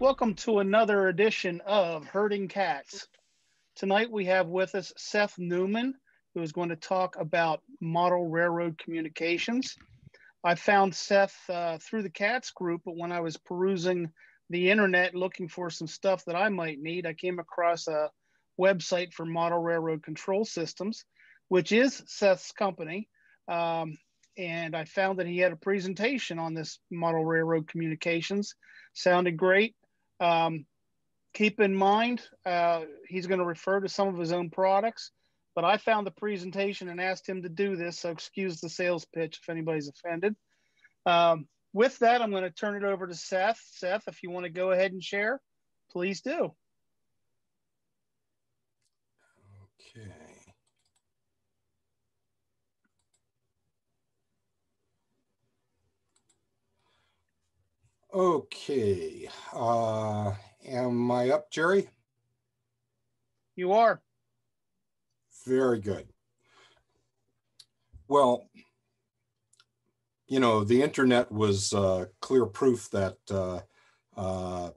Welcome to another edition of Herding Cats. Tonight we have with us Seth Neumann, who is going to talk about model railroad communications. I found Seth uh, through the Cats group, but when I was perusing the internet looking for some stuff that I might need, I came across a website for model railroad control systems, which is Seth's company. Um, and I found that he had a presentation on this model railroad communications. Sounded great. Um, keep in mind, uh, he's going to refer to some of his own products, but I found the presentation and asked him to do this. So excuse the sales pitch if anybody's offended. Um, with that, I'm going to turn it over to Seth. Seth, if you want to go ahead and share, please do. Okay. Okay. Uh, am I up, Jerry? You are. Very good. Well, you know, the internet was uh, clear proof that uh, uh,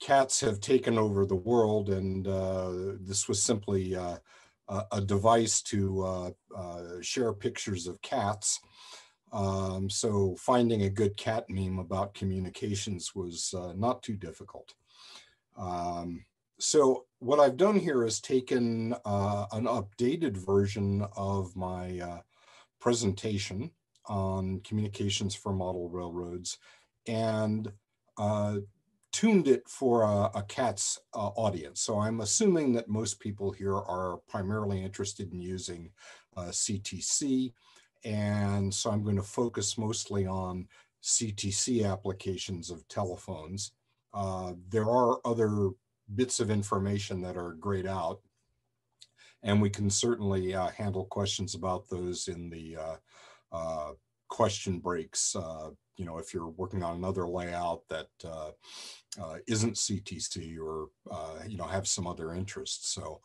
cats have taken over the world, and uh, this was simply uh, a device to uh, share pictures of cats. Um, so finding a good cat meme about communications was uh, not too difficult. Um, so what I've done here is taken uh, an updated version of my uh, presentation on communications for model railroads and uh, tuned it for a, a CATS uh, audience. So I'm assuming that most people here are primarily interested in using CTC and so I'm going to focus mostly on CTC applications of telephones. Uh, there are other bits of information that are grayed out, and we can certainly uh, handle questions about those in the uh, uh question breaks. Uh, you know, if you're working on another layout that uh, not CTC or, you know, have some other interests. So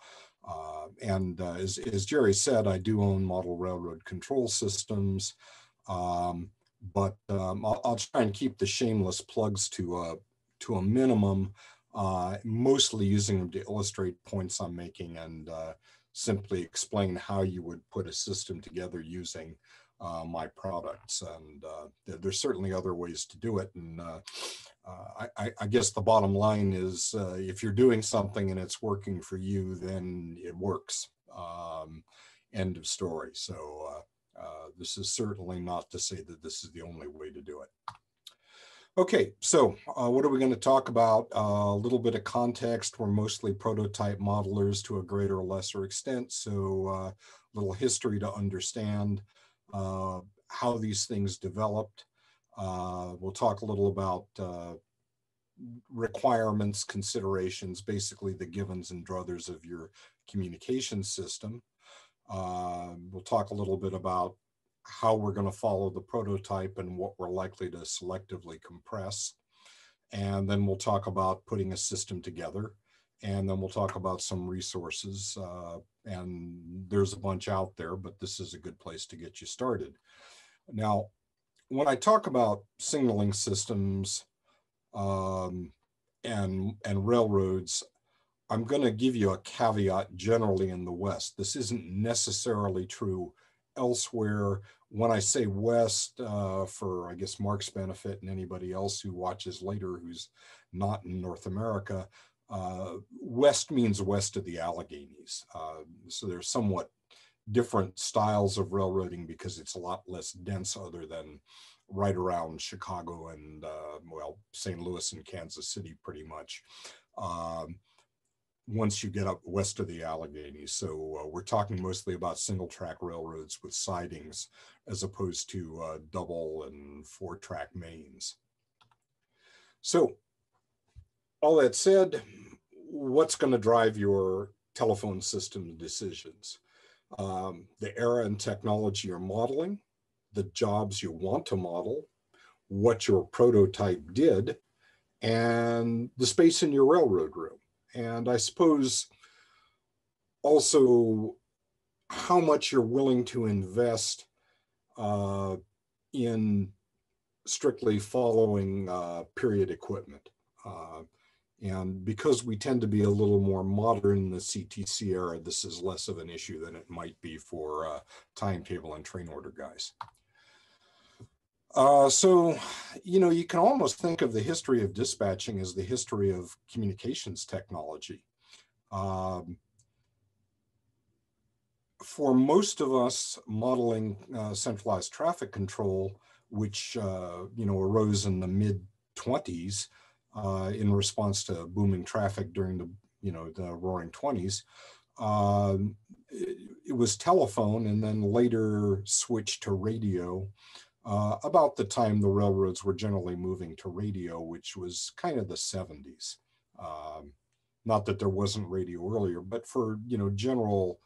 uh, and uh, as, as, Jerry said, I do own model railroad control systems, um, but um, I'll, I'll, try and keep the shameless plugs to a, to a minimum, uh, mostly using them to illustrate points I'm making and uh, simply explain how you would put a system together using uh, my products. And uh, there, there's certainly other ways to do it. And uh, I, I, guess the bottom line is uh, if you're doing something and it's working for you, then it works. Um, end of story. So uh, uh, this is certainly not to say that this is the only way to do it. Okay, so uh, what are we going to talk about? a little bit of context. We're mostly prototype modelers to a greater or lesser extent. So a little history to understand how these things developed. Uh, we'll talk a little about uh, requirements, considerations, basically the givens and druthers of your communication system. Uh, we'll talk a little bit about how we're going to follow the prototype and what we're likely to selectively compress. And then we'll talk about putting a system together. And then we'll talk about some resources. Uh, and there's a bunch out there, but this is a good place to get you started. Now, when I talk about signaling systems um, and and railroads, I'm going to give you a caveat generally in the West. This isn't necessarily true elsewhere. When I say West, uh, for I guess Mark's benefit and anybody else who watches later who's not in North America, uh, West means west of the Alleghenies. Uh, so they're somewhat different styles of railroading because it's a lot less dense other than right around Chicago and uh, well, St. Louis and Kansas City pretty much. Um, once you get up west of the Alleghenies. So uh, we're talking mostly about single track railroads with sidings as opposed to uh, double and four track mains. So all that said, what's going to drive your telephone system decisions? Um, the era and technology you're modeling, the jobs you want to model, what your prototype did, and the space in your railroad room. And I suppose also how much you're willing to invest uh, in strictly following uh, period equipment. Uh, and because we tend to be a little more modern in the CTC era, this is less of an issue than it might be for uh, timetable and train order guys. Uh, so, you know, you can almost think of the history of dispatching as the history of communications technology. Um, for most of us modeling uh, centralized traffic control, which, uh, you know, arose in the mid 20s uh, in response to booming traffic during the, you know, the roaring 20s, um, it, it was telephone and then later switched to radio uh, about the time the railroads were generally moving to radio, which was kind of the 70s. Um, not that there wasn't radio earlier, but for you know general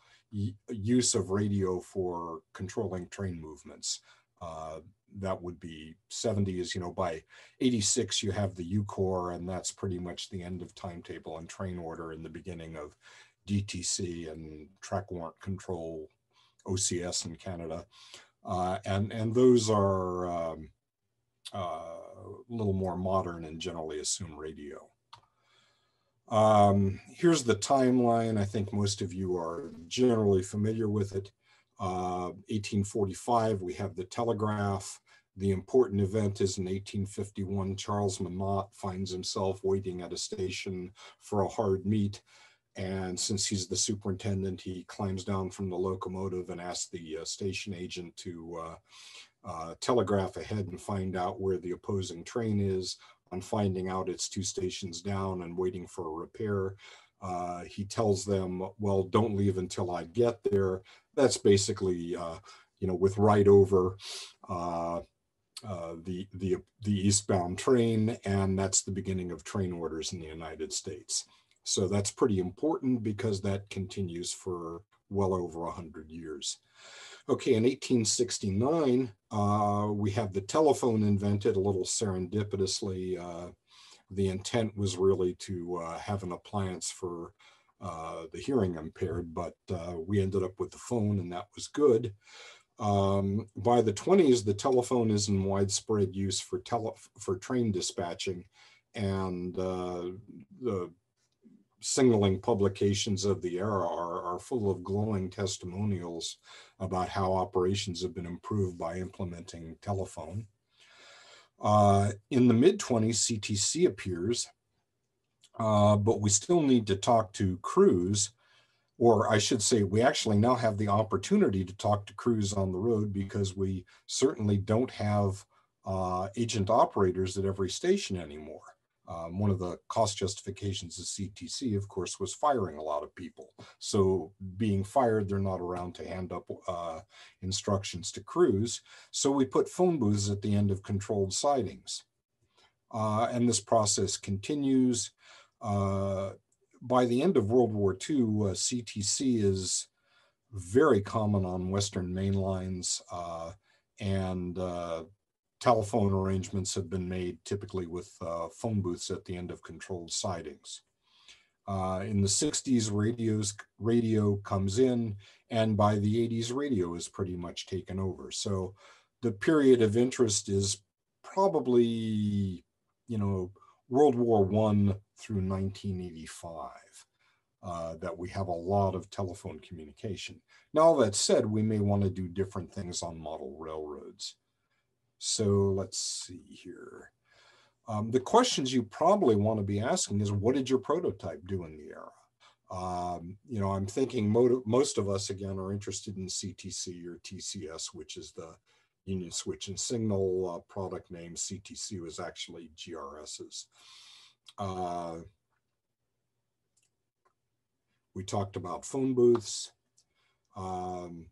use of radio for controlling train movements, uh, that would be 70s. You know, by 86 you have the UCOR, and that's pretty much the end of timetable and train order, and the beginning of DTC and track warrant control, OCS in Canada. Uh, and, and those are um, uh, a little more modern and generally assume radio. Um, here's the timeline. I think most of you are generally familiar with it. Uh, 1845, we have the telegraph. The important event is in 1851, Charles Minot finds himself waiting at a station for a hard meet and since he's the superintendent, he climbs down from the locomotive and asks the uh, station agent to uh, uh, telegraph ahead and find out where the opposing train is. On finding out it's two stations down and waiting for a repair, uh, he tells them, well, don't leave until I get there. That's basically, uh, you know, with right over uh, the, the, the eastbound train, and that's the beginning of train orders in the United States. So that's pretty important because that continues for well over 100 years. Okay, in 1869, uh, we have the telephone invented a little serendipitously. Uh, the intent was really to uh, have an appliance for uh, the hearing impaired, but uh, we ended up with the phone and that was good. Um, by the 20s, the telephone is in widespread use for, tele for train dispatching and uh, the signaling publications of the era are, are full of glowing testimonials about how operations have been improved by implementing telephone. Uh, in the mid 20s, CTC appears, uh, but we still need to talk to crews, or I should say, we actually now have the opportunity to talk to crews on the road because we certainly don't have uh, agent operators at every station anymore. Um, one of the cost justifications of CTC, of course, was firing a lot of people. So being fired, they're not around to hand up uh, instructions to crews. So we put phone booths at the end of controlled sidings. Uh, and this process continues. Uh, by the end of World War II, CTC uh, is very common on Western main lines uh, and uh, telephone arrangements have been made typically with uh, phone booths at the end of controlled sidings. Uh, in the 60s, radios, radio comes in, and by the 80s, radio is pretty much taken over. So the period of interest is probably, you know, World War One through 1985. Uh, that we have a lot of telephone communication. Now, all that said, we may want to do different things on model railroads. So let's see here. Um, the questions you probably want to be asking is what did your prototype do in the era? Um, you know, I'm thinking most of us again are interested in CTC or TCS, which is the Union Switch and Signal uh, product name. CTC was actually GRS's. Uh, we talked about phone booths. Um,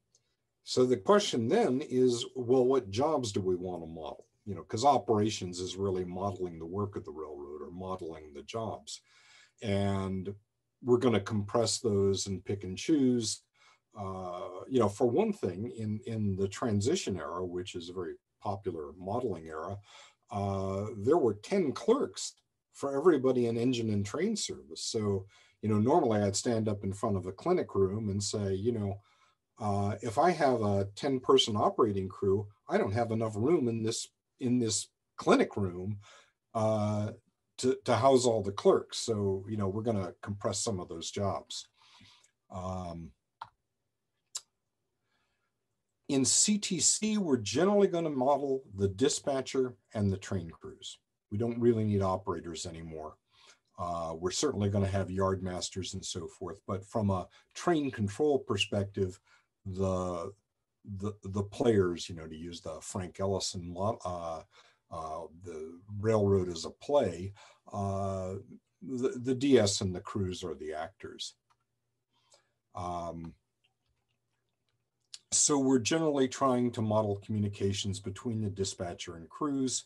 so the question then is, well, what jobs do we want to model? You know, because operations is really modeling the work of the railroad or modeling the jobs. And we're going to compress those and pick and choose. Uh, you know, for one thing, in, in the transition era, which is a very popular modeling era, uh, there were 10 clerks for everybody in engine and train service. So, you know, normally I'd stand up in front of a clinic room and say, you know, uh, if I have a 10 person operating crew, I don't have enough room in this in this clinic room uh, to, to house all the clerks. So, you know, we're going to compress some of those jobs. Um, in CTC, we're generally going to model the dispatcher and the train crews. We don't really need operators anymore. Uh, we're certainly going to have yard masters and so forth, but from a train control perspective, the the the players, you know, to use the Frank Ellison, uh, uh, the railroad as a play, uh, the, the DS and the crews are the actors. Um, so we're generally trying to model communications between the dispatcher and crews.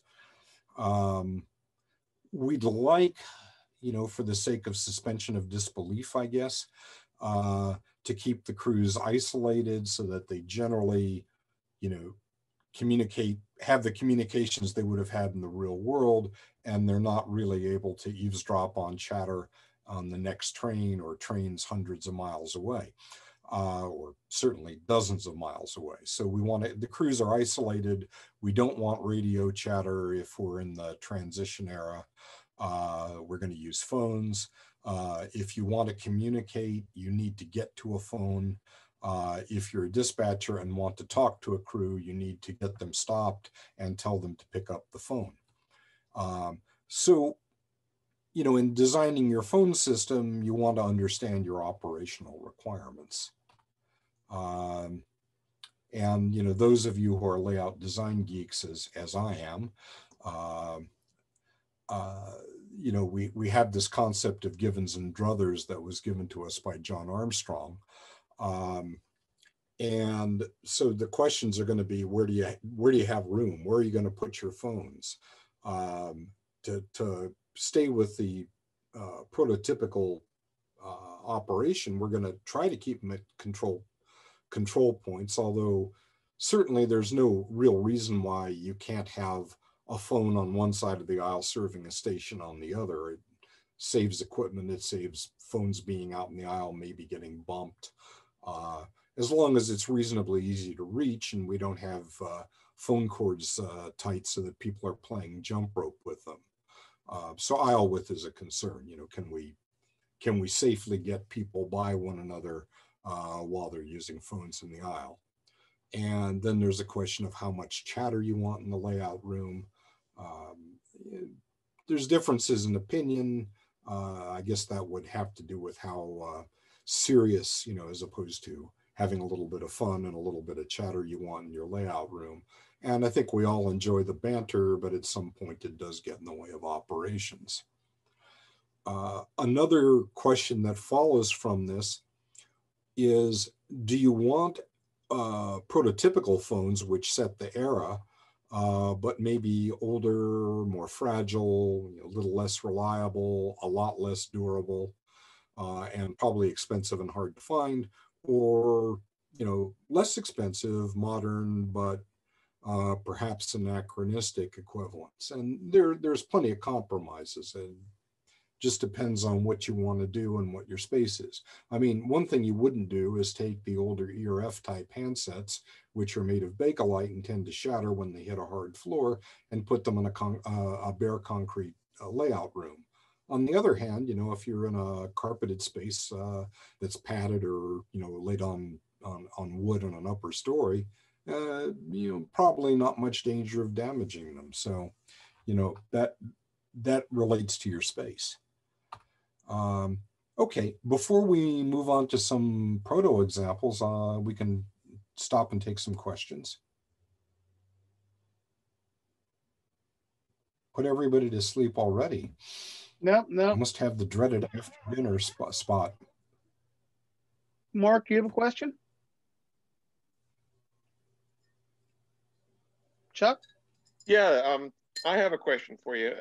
Um, we'd like, you know, for the sake of suspension of disbelief, I guess, uh, to keep the crews isolated so that they generally, you know, communicate, have the communications they would have had in the real world, and they're not really able to eavesdrop on chatter on the next train or trains hundreds of miles away uh, or certainly dozens of miles away. So we want to, the crews are isolated. We don't want radio chatter if we're in the transition era. Uh, we're going to use phones. Uh, if you want to communicate, you need to get to a phone. Uh, if you're a dispatcher and want to talk to a crew, you need to get them stopped and tell them to pick up the phone. Um, so you know, in designing your phone system, you want to understand your operational requirements. Um, and you know, those of you who are layout design geeks, as as I am, uh, uh, you know, we we have this concept of givens and druthers that was given to us by John Armstrong. Um, and so the questions are going to be where do you where do you have room where are you going to put your phones um, to, to stay with the uh, prototypical uh, operation we're going to try to keep them at control control points, although certainly there's no real reason why you can't have a phone on one side of the aisle serving a station on the other. It saves equipment, it saves phones being out in the aisle, maybe getting bumped. Uh, as long as it's reasonably easy to reach and we don't have uh, phone cords uh, tight so that people are playing jump rope with them. Uh, so aisle width is a concern. You know, can we can we safely get people by one another uh, while they're using phones in the aisle. And then there's a question of how much chatter you want in the layout room. Um, there's differences in opinion. Uh, I guess that would have to do with how uh, serious, you know, as opposed to having a little bit of fun and a little bit of chatter you want in your layout room. And I think we all enjoy the banter, but at some point it does get in the way of operations. Uh, another question that follows from this is do you want uh, prototypical phones which set the era, uh, but maybe older, more fragile, you know, a little less reliable, a lot less durable, uh, and probably expensive and hard to find, or you know, less expensive, modern, but uh, perhaps anachronistic equivalents. And there, there's plenty of compromises, and just depends on what you want to do and what your space is. I mean, one thing you wouldn't do is take the older ERF type handsets, which are made of Bakelite and tend to shatter when they hit a hard floor, and put them in a, con- uh, a bare concrete uh, layout room. On the other hand, you know, if you're in a carpeted space uh, that's padded or you know laid on on, on wood on an upper story, uh, you know, probably not much danger of damaging them. So, you know, that that relates to your space. Um, okay, before we move on to some proto examples, uh, we can stop and take some questions. Put everybody to sleep already. No, no. Must have the dreaded after dinner spot. spot. Mark, you have a question? Chuck? Yeah, um, I have a question for you.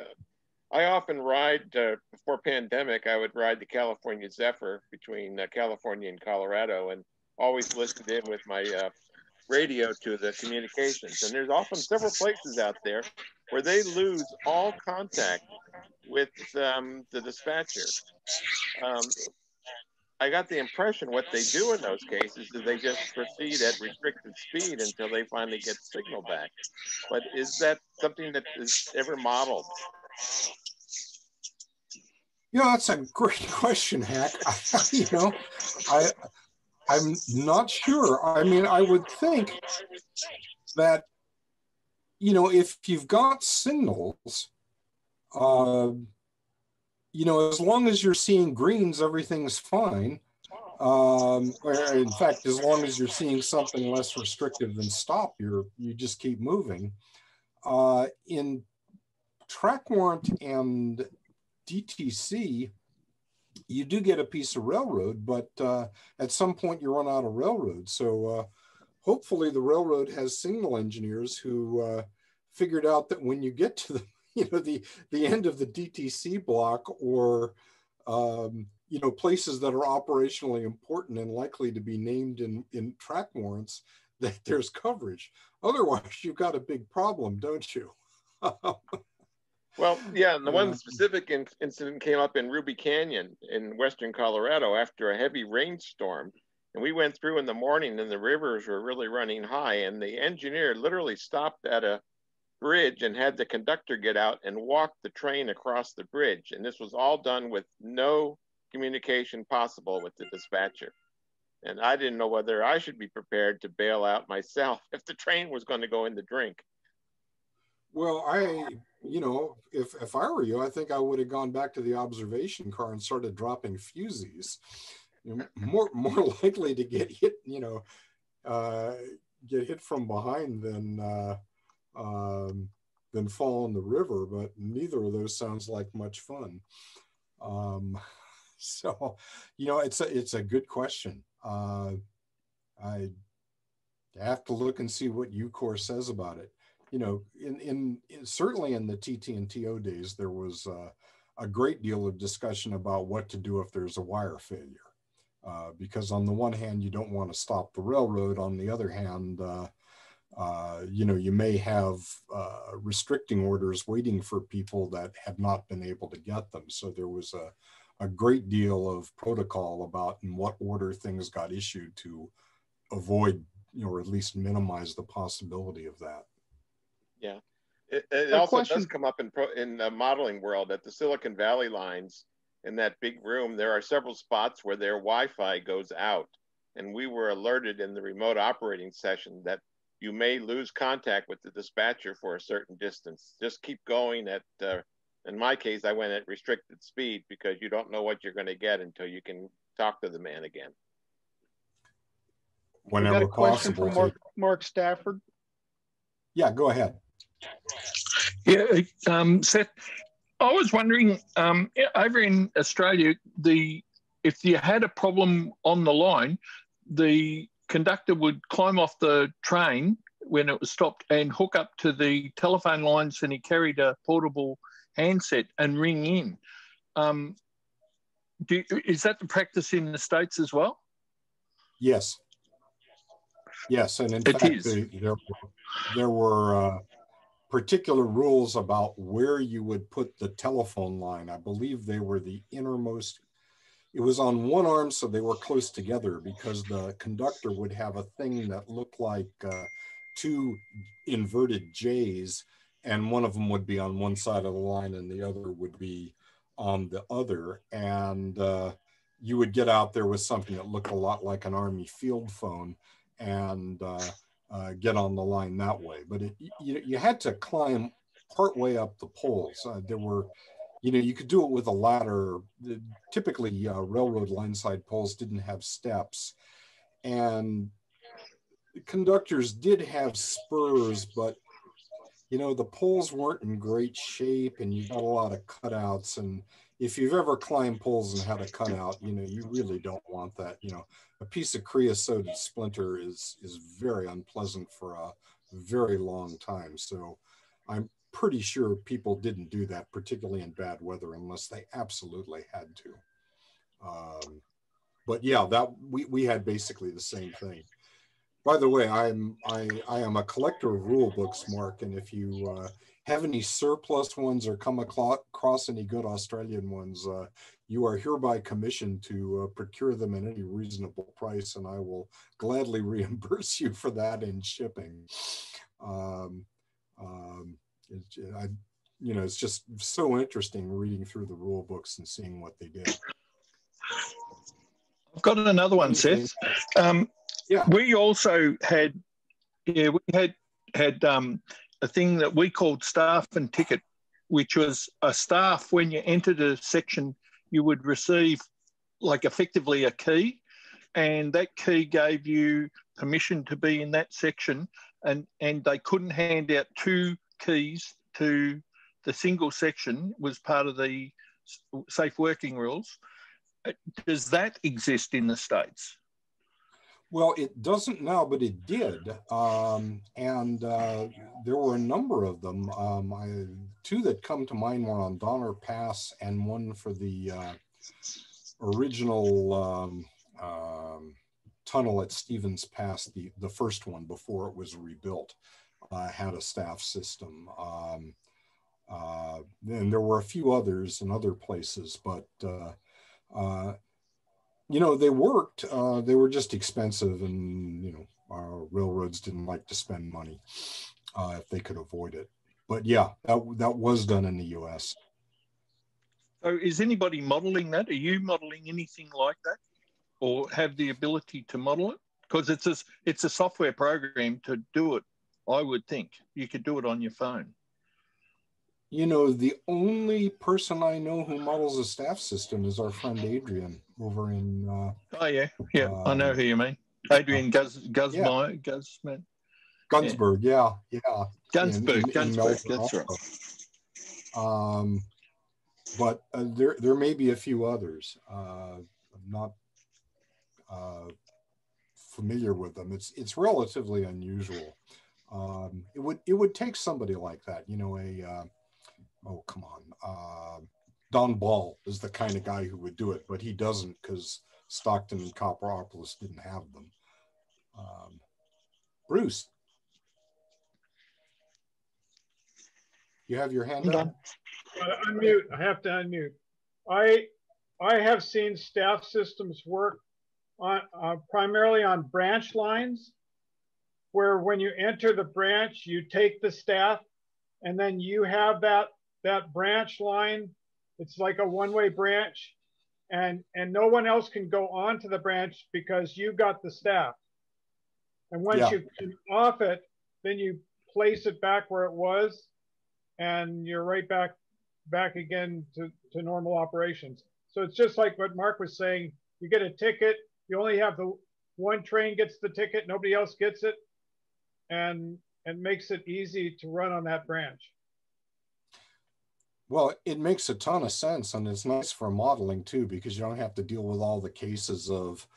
I often ride uh, before pandemic. I would ride the California Zephyr between uh, California and Colorado, and always listened in with my uh, radio to the communications. And there's often several places out there where they lose all contact with um, the dispatcher. Um, I got the impression what they do in those cases is they just proceed at restricted speed until they finally get signal back. But is that something that is ever modeled? Know, that's a great question, Hack. you know, I I'm not sure. I mean, I would think that you know if you've got signals, uh, you know, as long as you're seeing greens, everything's fine. Um, in fact, as long as you're seeing something less restrictive than stop, you're you just keep moving. Uh, in track warrant and DTC, you do get a piece of railroad, but uh, at some point you run out of railroad. So uh, hopefully the railroad has signal engineers who uh, figured out that when you get to the you know the the end of the DTC block or um, you know places that are operationally important and likely to be named in in track warrants that there's coverage. Otherwise, you've got a big problem, don't you? Well, yeah, and the one specific in incident came up in Ruby Canyon in western Colorado after a heavy rainstorm. And we went through in the morning and the rivers were really running high. And the engineer literally stopped at a bridge and had the conductor get out and walk the train across the bridge. And this was all done with no communication possible with the dispatcher. And I didn't know whether I should be prepared to bail out myself if the train was going to go in the drink. Well, I, you know, if if I were you, I think I would have gone back to the observation car and started dropping fusees. You're more more likely to get hit, you know, uh, get hit from behind than uh, um, than fall in the river. But neither of those sounds like much fun. Um, so, you know, it's a it's a good question. Uh, I have to look and see what UCOR says about it you know, in, in, in, certainly in the TT and TO days, there was uh, a great deal of discussion about what to do if there's a wire failure. Uh, because on the one hand, you don't want to stop the railroad. On the other hand, uh, uh you know, you may have uh, restricting orders waiting for people that have not been able to get them. So there was a, a great deal of protocol about in what order things got issued to avoid, you know, or at least minimize the possibility of that. Yeah. It, it also question. does come up in pro, in the modeling world at the Silicon Valley lines in that big room. There are several spots where their Wi-Fi goes out, and we were alerted in the remote operating session that you may lose contact with the dispatcher for a certain distance. Just keep going at. Uh, in my case, I went at restricted speed because you don't know what you're going to get until you can talk to the man again. Whenever we got a question possible. From Mark, Mark Stafford. Yeah, go ahead. Yeah, um, Seth, I was wondering um, over in Australia, the if you had a problem on the line, the conductor would climb off the train when it was stopped and hook up to the telephone lines, and he carried a portable handset and ring in. Um, do, is that the practice in the states as well? Yes. Yes, and in it fact, the, there, there were uh, particular rules about where you would put the telephone line. I believe they were the innermost. It was on one arm, so they were close together because the conductor would have a thing that looked like uh, two inverted J's, and one of them would be on one side of the line and the other would be on the other. And uh, you would get out there with something that looked a lot like an Army field phone. And uh, uh, get on the line that way. But it, you, you had to climb partway up the poles. Uh, there were, you know, you could do it with a ladder. Typically, uh, railroad line side poles didn't have steps. And conductors did have spurs, but you know the poles weren't in great shape and you got a lot of cutouts and if you've ever climbed poles and had a cutout you know you really don't want that you know a piece of creosoted splinter is is very unpleasant for a very long time. So I'm pretty sure people didn't do that, particularly in bad weather, unless they absolutely had to. Um, but yeah, that we, we had basically the same thing. By the way, I'm I, I am a collector of rule books, Mark, and if you uh, have any surplus ones or come across any good Australian ones, uh, you are hereby commissioned to uh, procure them at any reasonable price, and I will gladly reimburse you for that in shipping. Um, um, I, you know, it's just so interesting reading through the rule books and seeing what they did. I've got another one, Seth. Um, yeah. We also had, yeah, we had had um, a thing that we called staff and ticket, which was a staff when you entered a section, you would receive like effectively a key, and that key gave you permission to be in that section, and and they couldn't hand out two keys to the single section was part of the safe working rules. Does that exist in the states? Well, it doesn't now, but it did, um, and uh, there were a number of them. Um, I, two that come to mind were on Donner Pass, and one for the uh, original um, um tunnel at Stevens Pass, the the first one before it was rebuilt, uh, had a staff system. Um, uh, and there were a few others in other places, but uh, you know they worked. Uh, they were just expensive, and you know our railroads didn't like to spend money uh, if they could avoid it. But yeah, that that was done in the U.S. So, is anybody modeling that? Are you modeling anything like that, or have the ability to model it? Because it's a it's a software program to do it. I would think you could do it on your phone you know, the only person I know who models a staff system is our friend Adrian over in. Uh, oh yeah, yeah, uh, I know who you mean. Adrian Guz Guzman yeah. Guzman. Gunsberg, yeah, yeah. yeah. Gunsberg, in, in, Gunsberg, that's right. Um, but uh, there there may be a few others. Uh, I'm not uh, familiar with them. It's it's relatively unusual. Um, it would it would take somebody like that, you know, a uh, oh come on uh, don ball is the kind of guy who would do it but he doesn't because stockton and copperopolis didn't have them. Um, bruce. You have your hand up? Uh, unmute. I have to unmute. I i have seen staff systems work on uh, primarily on branch lines where when you enter the branch you take the staff and then you have that that branch line. It's like a one-way branch and, and no one else can go onto the branch because you got the staff. And once yeah. you come off it, then you place it back where it was and you're right back back again to, to normal operations. So it's just like what Mark was saying. You get a ticket, you only have the one train gets the ticket, nobody else gets it, and and makes it easy to run on that branch. Well, it makes a ton of sense and it's nice for modeling too, because you don't have to deal with all the cases of,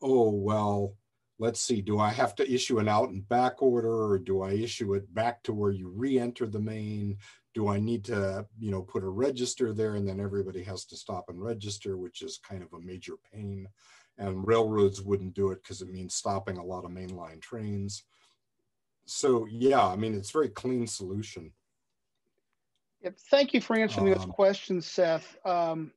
oh, well, let's see, do I have to issue an out and back order or do I issue it back to where you re-enter the main? Do I need to, you know, put a register there and then everybody has to stop and register, which is kind of a major pain. And railroads wouldn't do it because it means stopping a lot of mainline trains. So yeah, I mean, it's very clean solution. Yep. Thank you for answering um, those questions, Seth. Um,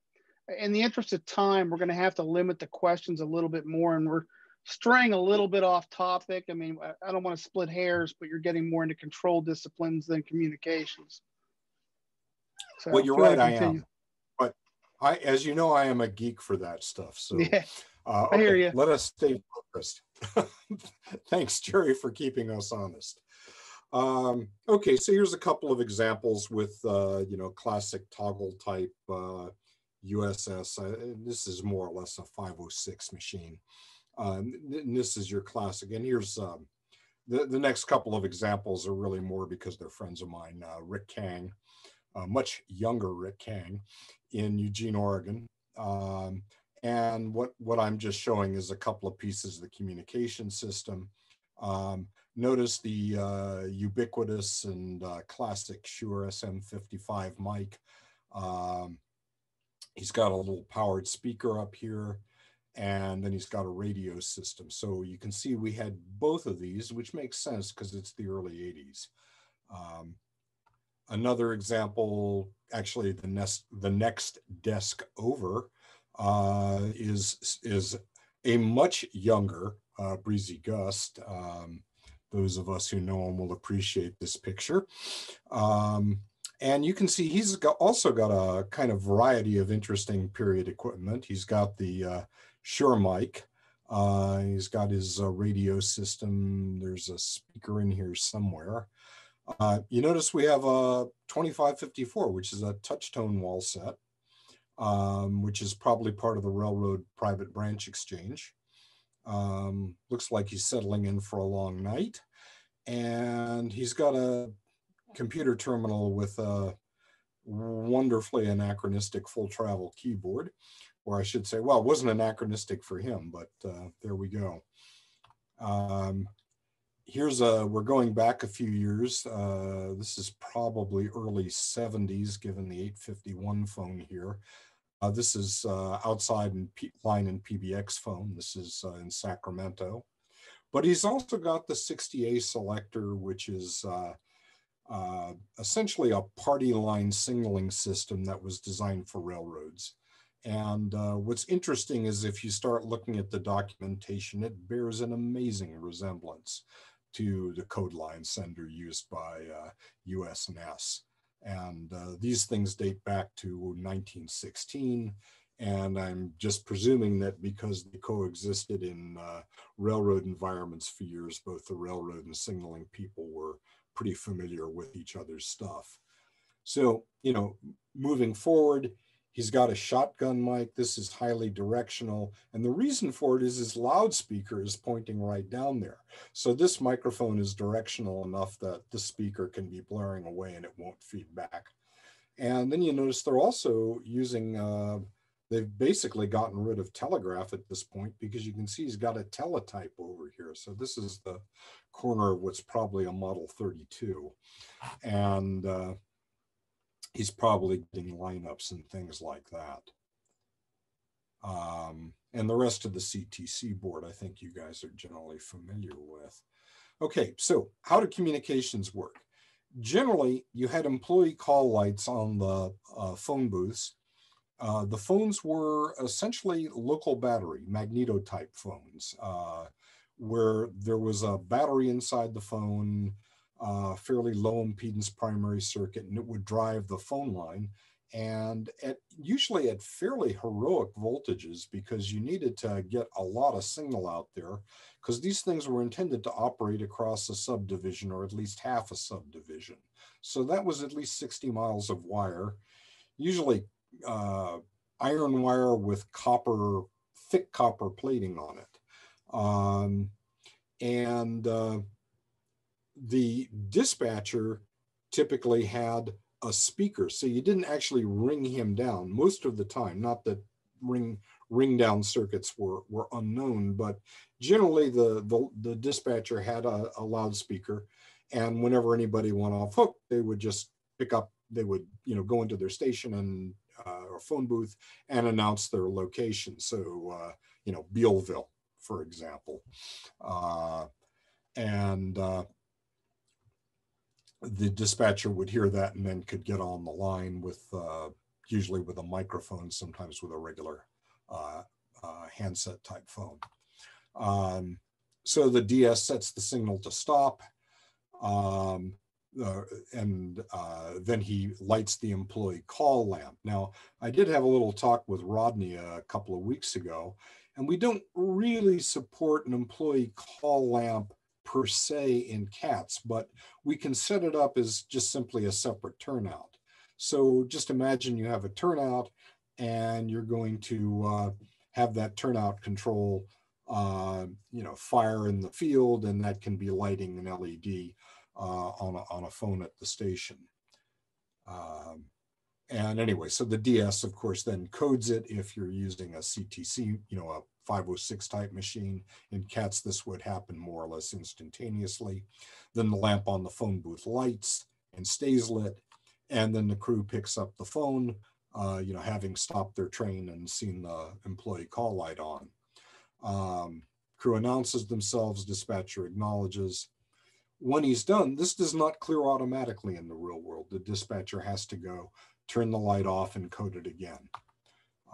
in the interest of time, we're going to have to limit the questions a little bit more, and we're straying a little bit off topic. I mean, I don't want to split hairs, but you're getting more into control disciplines than communications. So well, you're right. I am, but I, as you know, I am a geek for that stuff. So yeah, uh, okay, I hear you. Let us stay focused. Thanks, Jerry, for keeping us honest. Um, okay, so here's a couple of examples with, uh, you know, classic toggle type uh, USS. Uh, this is more or less a 506 machine. Um, this is your classic. And here's um, the, the next couple of examples are really more because they're friends of mine. Uh, Rick Kang, much younger Rick Kang in Eugene, Oregon. Um, and what, what I'm just showing is a couple of pieces of the communication system. Um, notice the uh, ubiquitous and uh, classic Shure SM55 mic. Um, he's got a little powered speaker up here and then he's got a radio system. So you can see we had both of these, which makes sense because it's the early 80s. Um, another example, actually the next, the next desk over uh, is, is a much younger uh, Breezy Gust. Um, those of us who know him will appreciate this picture. Um, And you can see he's got, also got a kind of variety of interesting period equipment. He's got the uh, Shure mic. Uh, he's got his uh, radio system. There's a speaker in here somewhere. Uh, you notice we have a 2554, which is a touch-tone wall set, um, which is probably part of the railroad private branch exchange. Um, looks like he's settling in for a long night. And he's got a computer terminal with a wonderfully anachronistic full travel keyboard, or I should say, well, it wasn't anachronistic for him, but uh, there we go. Um, here's a, we're going back a few years. Uh, this is probably early 70s, given the 851 phone here. Uh, this is uh, outside in P line in PBX phone. This is uh, in Sacramento. But he's also got the 60A selector, which is uh, uh, essentially a party line signaling system that was designed for railroads. And uh, what's interesting is if you start looking at the documentation, it bears an amazing resemblance to the code line sender used by uh, US&S. And uh, these things date back to 1916. And I'm just presuming that because they coexisted in uh, railroad environments for years, both the railroad and signaling people were pretty familiar with each other's stuff. So, you know, moving forward, he's got a shotgun mic. This is highly directional. And the reason for it is his loudspeaker is pointing right down there. So this microphone is directional enough that the speaker can be blaring away and it won't feed back. And then you notice they're also using uh, they've basically gotten rid of telegraph at this point because you can see he's got a teletype over here. So this is the corner of what's probably a Model 32. And uh, he's probably getting lineups and things like that. Um, and the rest of the CTC board, I think you guys are generally familiar with. Okay, so how do communications work? Generally, you had employee call lights on the uh, phone booths uh, the phones were essentially local battery, magneto type phones, uh, where there was a battery inside the phone, uh, fairly low impedance primary circuit, and it would drive the phone line. And at, usually at fairly heroic voltages because you needed to get a lot of signal out there because these things were intended to operate across a subdivision or at least half a subdivision. So that was at least 60 miles of wire, usually uh, iron wire with copper, thick copper plating on it. Um, and uh, the dispatcher typically had a speaker, so you didn't actually ring him down most of the time. Not that ring ring down circuits were were unknown, but generally the the, the dispatcher had a, a loudspeaker, and whenever anybody went off hook, they would just pick up. They would you know go into their station and uh, or phone booth and announce their location. So, uh, you know, Bealville, for example. Uh, and uh, the dispatcher would hear that and then could get on the line with uh, usually with a microphone, sometimes with a regular uh, handset type phone. Um, so the DS sets the signal to stop. Um, uh, and uh, then he lights the employee call lamp. Now, I did have a little talk with Rodney a couple of weeks ago, and we don't really support an employee call lamp per se in CATS, but we can set it up as just simply a separate turnout. So just imagine you have a turnout and you're going to uh, have that turnout control, uh, you know, fire in the field, and that can be lighting an LED uh, on, a, on a phone at the station. Um, and anyway, so the DS, of course, then codes it if you're using a CTC, you know, a 506 type machine. In CATS, this would happen more or less instantaneously. Then the lamp on the phone booth lights and stays lit. And then the crew picks up the phone, uh, you know, having stopped their train and seen the employee call light on. Um, crew announces themselves, dispatcher acknowledges, when he's done, this does not clear automatically in the real world. The dispatcher has to go turn the light off and code it again.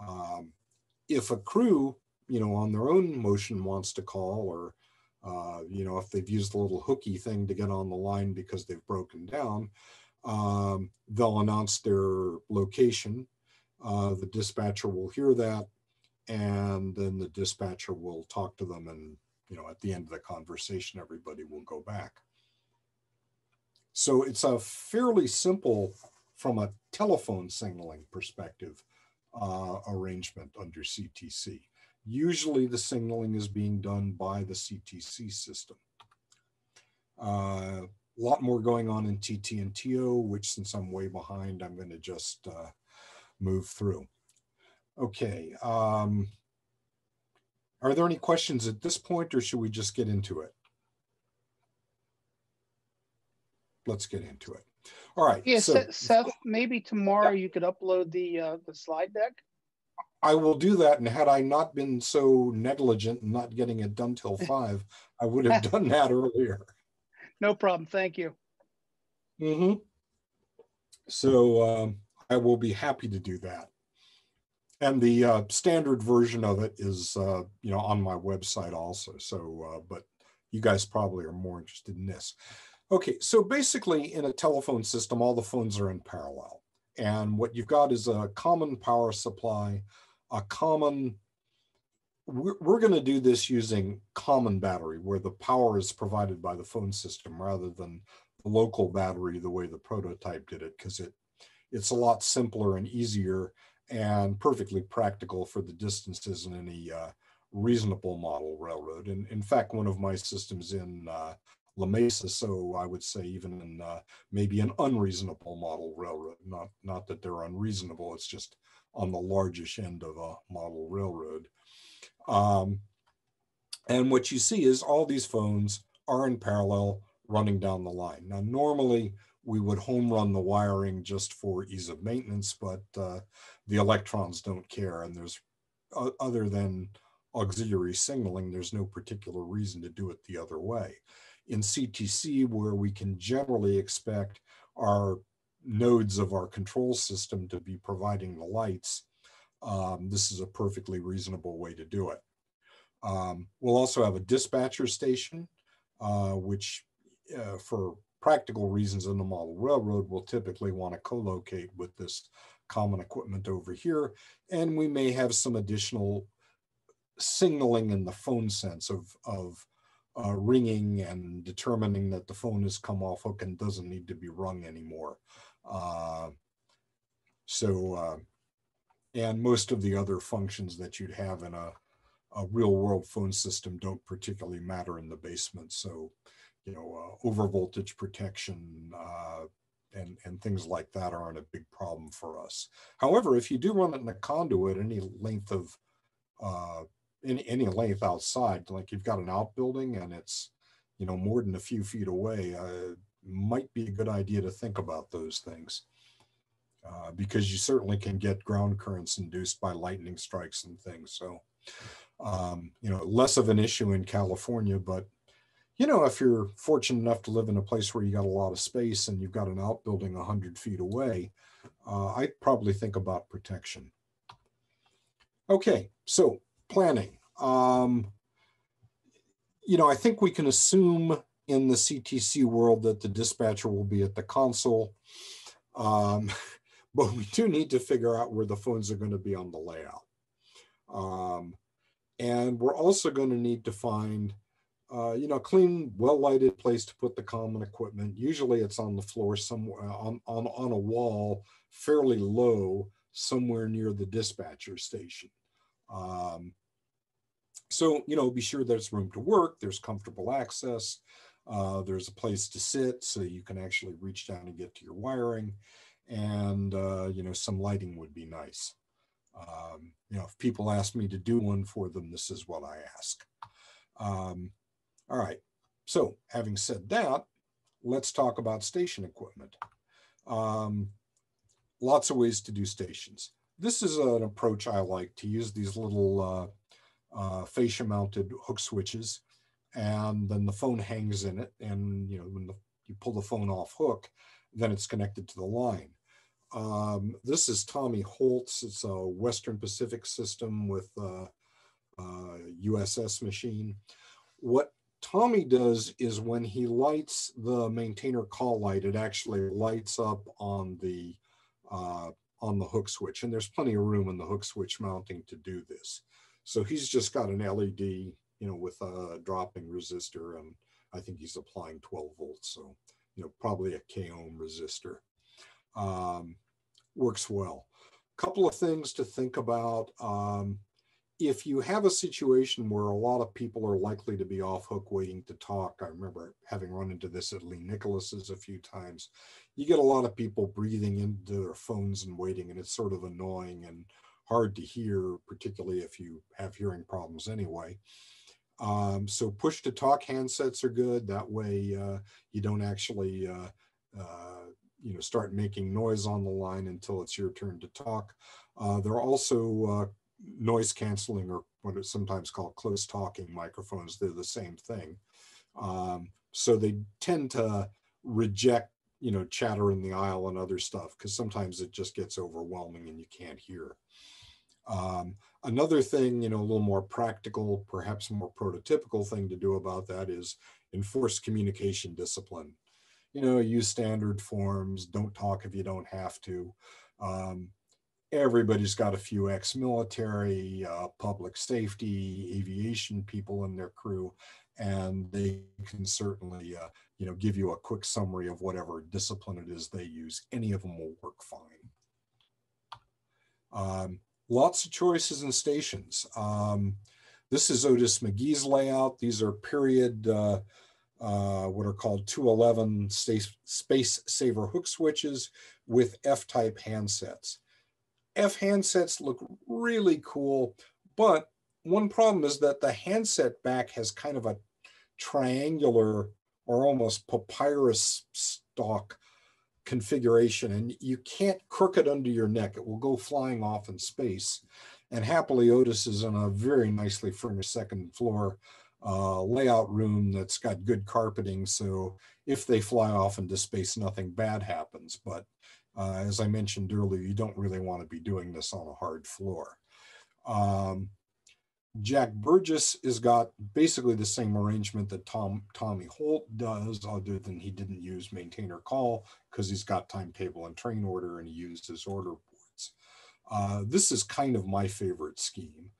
Um, if a crew, you know, on their own motion wants to call or, uh, you know, if they've used the little hooky thing to get on the line because they've broken down, Um, they'll announce their location. Uh, the dispatcher will hear that, and then the dispatcher will talk to them, and you know, at the end of the conversation, everybody will go back. So it's a fairly simple, from a telephone signaling perspective, uh, arrangement under CTC. Usually the signaling is being done by the CTC system. Uh, a lot more going on in TT and TO, which since I'm way behind, I'm going to just uh, move through. Okay. Um, are there any questions at this point or should we just get into it? Let's get into it. All right. Yeah, so, Seth, maybe tomorrow yeah. you could upload the uh, the slide deck. I will do that. And had I not been so negligent and not getting it done till five, I would have done that earlier. No problem. Thank you. Mm-hmm. So um, I will be happy to do that. And the uh, standard version of it is, uh, you know, on my website also. So, uh, but you guys probably are more interested in this. Okay, so basically in a telephone system, all the phones are in parallel. And what you've got is a common power supply, a common, we're, we're going to do this using common battery where the power is provided by the phone system rather than the local battery the way the prototype did it because it it's a lot simpler and easier and perfectly practical for the distances in any uh, reasonable model railroad. And in fact, one of my systems in uh, La Mesa, so I would say even in uh, maybe an unreasonable model railroad. Not not that they're unreasonable. It's just on the largest end of a model railroad. Um, and what you see is all these phones are in parallel running down the line. Now, normally we would home run the wiring just for ease of maintenance, but uh, the electrons don't care. And there's, uh, other than auxiliary signaling, there's no particular reason to do it the other way in CTC where we can generally expect our nodes of our control system to be providing the lights, um, this is a perfectly reasonable way to do it. Um, we'll also have a dispatcher station, uh, which uh, for practical reasons in the model railroad will typically want to co-locate with this common equipment over here. And we may have some additional signaling in the phone sense of, of uh, ringing and determining that the phone has come off hook and doesn't need to be rung anymore. Uh, so, uh, and most of the other functions that you'd have in a, a real world phone system don't particularly matter in the basement. So, you know, uh, over voltage protection uh, and, and things like that aren't a big problem for us. However, if you do run it in a conduit, any length of uh, any, any length outside, like you've got an outbuilding and it's, you know, more than a few feet away, uh, might be a good idea to think about those things. Uh, because you certainly can get ground currents induced by lightning strikes and things. So, um, you know, less of an issue in California, but you know, if you're fortunate enough to live in a place where you got a lot of space and you've got an outbuilding 100 feet away, uh, I'd probably think about protection. Okay, so planning. Um, you know, I think we can assume in the CTC world that the dispatcher will be at the console. Um, but we do need to figure out where the phones are going to be on the layout. Um, and we're also going to need to find, uh, you know, clean, well-lighted place to put the common equipment. Usually it's on the floor somewhere, on, on, on a wall, fairly low, somewhere near the dispatcher station. Um, so, you know, be sure there's room to work, there's comfortable access, uh, there's a place to sit so you can actually reach down and get to your wiring. And, uh, you know, some lighting would be nice. Um, you know, if people ask me to do one for them, this is what I ask. Um, all right. So having said that, let's talk about station equipment. Um, lots of ways to do stations. This is an approach I like to use these little uh, uh, fascia mounted hook switches and then the phone hangs in it and you know when the, you pull the phone off hook then it's connected to the line. Um, this is tommy holtz. It's a western pacific system with a, a uss machine. What Tommy does is when he lights the maintainer call light, it actually lights up on the uh, on the hook switch, and there's plenty of room in the hook switch mounting to do this. So he's just got an LED, you know, with a dropping resistor, and I think he's applying 12 volts, so you know, probably a K ohm resistor. Um, works well. Couple of things to think about. Um, if you have a situation where a lot of people are likely to be off hook waiting to talk, I remember having run into this at Lee Nicholas's a few times. You get a lot of people breathing into their phones and waiting, and it's sort of annoying and hard to hear, particularly if you have hearing problems anyway. Um, so push to talk handsets are good. That way uh, you don't actually, uh, uh, you know, start making noise on the line until it's your turn to talk. Uh, there are also uh, noise canceling or what is sometimes called close talking microphones. They're the same thing. Um, so they tend to reject, you know, chatter in the aisle and other stuff because sometimes it just gets overwhelming and you can't hear. Um, another thing, you know, a little more practical, perhaps more prototypical thing to do about that is enforce communication discipline. You know, use standard forms, don't talk if you don't have to. Um, everybody's got a few ex-military, uh, public safety, aviation people in their crew, and they can certainly, uh, you know, give you a quick summary of whatever discipline it is they use. Any of them will work fine. Um, lots of choices and stations. Um, this is Otis McGee's layout. These are period, uh, uh, what are called 211 space, space saver hook switches with F-type handsets. F handsets look really cool, but one problem is that the handset back has kind of a triangular or almost papyrus stalk configuration and you can't crook it under your neck. It will go flying off in space. And happily Otis is in a very nicely furnished second floor uh, layout room that's got good carpeting. So if they fly off into space, nothing bad happens. But uh, as I mentioned earlier, you don't really want to be doing this on a hard floor. Um, Jack Burgess has got basically the same arrangement that Tom Tommy Holt does, other than he didn't use maintainer call because he's got timetable and train order and he used his order boards. Uh, this is kind of my favorite scheme.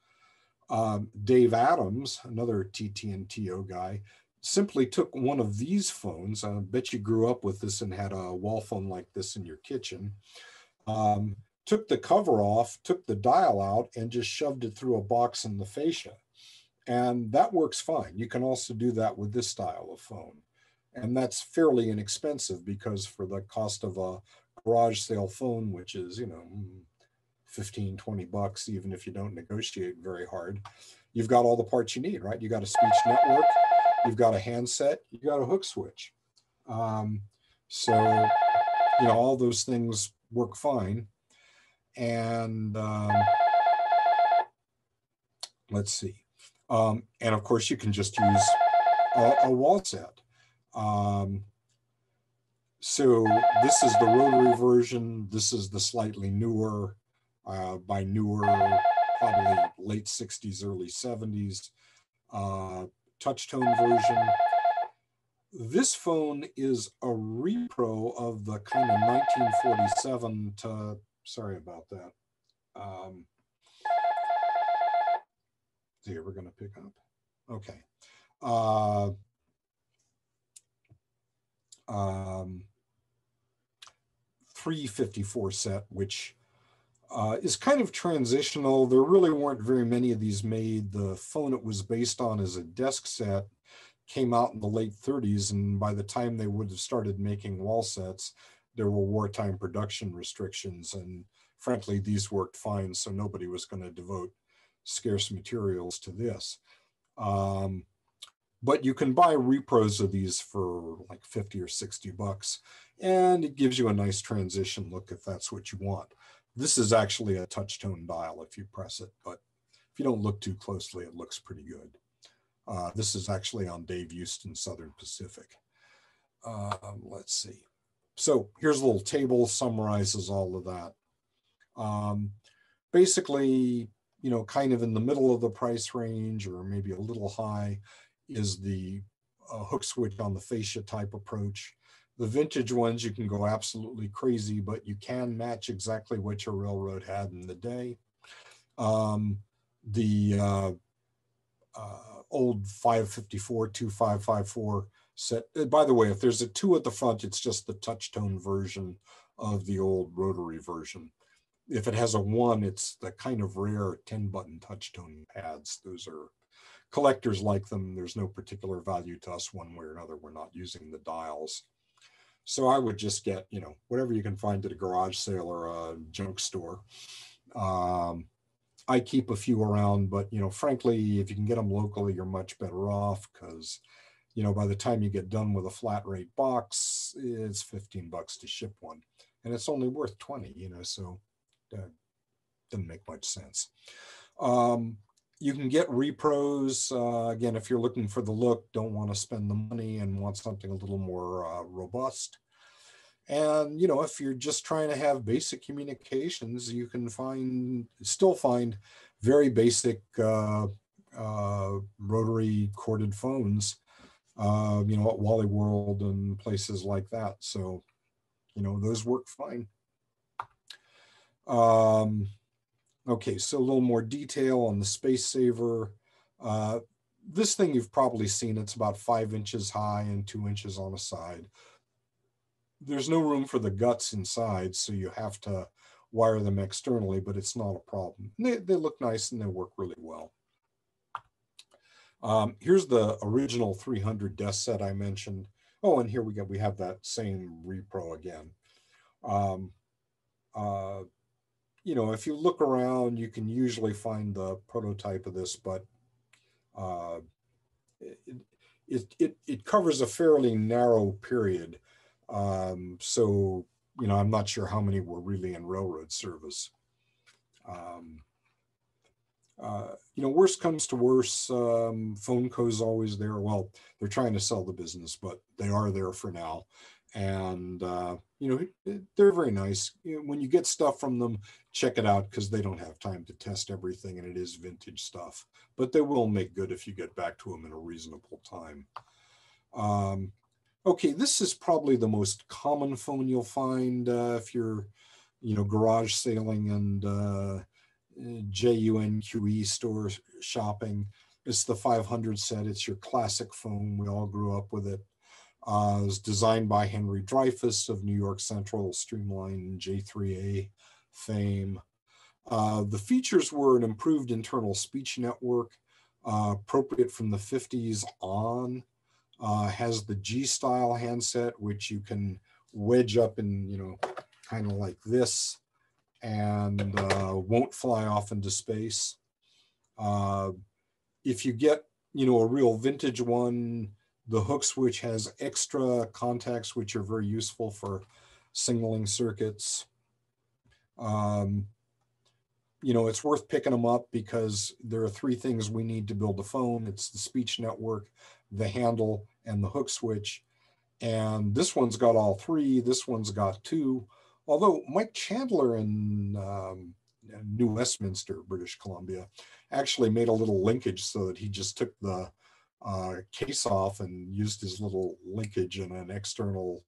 Um, Dave Adams, another TT&TO guy, simply took one of these phones. I bet you grew up with this and had a wall phone like this in your kitchen. Um, took the cover off, took the dial out, and just shoved it through a box in the fascia. And that works fine. You can also do that with this style of phone. And that's fairly inexpensive because for the cost of a garage sale phone, which is, you know, 15, 20 bucks, even if you don't negotiate very hard, you've got all the parts you need, right? You got a speech network, you've got a handset, you got a hook switch. Um, so, you know, all those things work fine and um, let's see. Um, and of course, you can just use a, a wall set. Um, so this is the rotary version. This is the slightly newer, uh, by newer, probably late 60s, early 70s, uh, touchtone version. This phone is a repro of the kind of 1947 to sorry about that. Um, here, we're going to pick up. Okay. Uh, um, 354 set, which uh, is kind of transitional. There really weren't very many of these made. The phone it was based on as a desk set came out in the late 30s, and by the time they would have started making wall sets, there were wartime production restrictions and frankly these worked fine so nobody was going to devote scarce materials to this. Um, but you can buy repros of these for like 50 or 60 bucks and it gives you a nice transition look if that's what you want. This is actually a touchtone dial if you press it but if you don't look too closely it looks pretty good. Uh, this is actually on Dave Houston Southern Pacific. Um, let's see so here's a little table summarizes all of that. Um, basically, you know, kind of in the middle of the price range or maybe a little high is the a hook switch on the fascia type approach. The vintage ones, you can go absolutely crazy, but you can match exactly what your railroad had in the day. Um, the uh, uh, old 554, 2554 set. Uh, by the way, if there's a two at the front, it's just the touch tone version of the old rotary version. If it has a one, it's the kind of rare 10 button touch tone pads. Those are collectors like them. There's no particular value to us one way or another. We're not using the dials. So I would just get, you know, whatever you can find at a garage sale or a junk store. Um, I keep a few around, but you know, frankly, if you can get them locally, you're much better off because, you know, by the time you get done with a flat rate box, it's 15 bucks to ship one, and it's only worth 20. You know, so that doesn't make much sense. Um, you can get repros uh, again if you're looking for the look, don't want to spend the money, and want something a little more uh, robust. And you know, if you're just trying to have basic communications, you can find still find very basic uh, uh, rotary corded phones, uh, you know, at Wally World and places like that. So, you know, those work fine. Um, okay, so a little more detail on the Space Saver. Uh, this thing you've probably seen. It's about five inches high and two inches on a side there's no room for the guts inside, so you have to wire them externally, but it's not a problem. They, they look nice and they work really well. Um, here's the original 300 desk set I mentioned. Oh, and here we go. We have that same repro again. Um, uh, you know, if you look around, you can usually find the prototype of this, but uh, it, it, it, it covers a fairly narrow period. Um, so, you know, I'm not sure how many were really in railroad service. Um, uh, you know, worst comes to worst, um, is always there. Well, they're trying to sell the business, but they are there for now. And, uh, you know, they're very nice. When you get stuff from them, check it out because they don't have time to test everything and it is vintage stuff. But they will make good if you get back to them in a reasonable time. Um, Okay, this is probably the most common phone you'll find uh, if you're, you know, garage sailing and uh, JUNQE store shopping. It's the 500 set. It's your classic phone. We all grew up with it. Uh, it was designed by Henry Dreyfuss of New York Central Streamline J3A fame. Uh, the features were an improved internal speech network, uh, appropriate from the 50s on uh, has the G style handset, which you can wedge up in, you know, kind of like this and uh, won't fly off into space. Uh, if you get, you know, a real vintage one, the hook switch has extra contacts, which are very useful for signaling circuits. Um, you know, it's worth picking them up because there are three things we need to build a phone. It's the speech network, the handle and the hook switch. And this one's got all three. This one's got two. Although Mike Chandler in um, New Westminster, British Columbia, actually made a little linkage so that he just took the uh, case off and used his little linkage in an external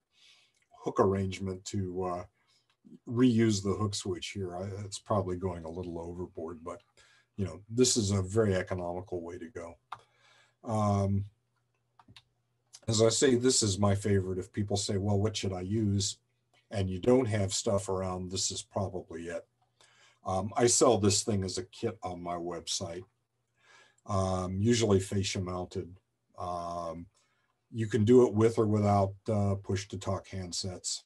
hook arrangement to uh, reuse the hook switch here. I, it's probably going a little overboard, but you know, this is a very economical way to go. Um, as I say, this is my favorite. If people say, well, what should I use? And you don't have stuff around, this is probably it. Um, I sell this thing as a kit on my website, um, usually fascia mounted. Um, you can do it with or without uh, push to talk handsets.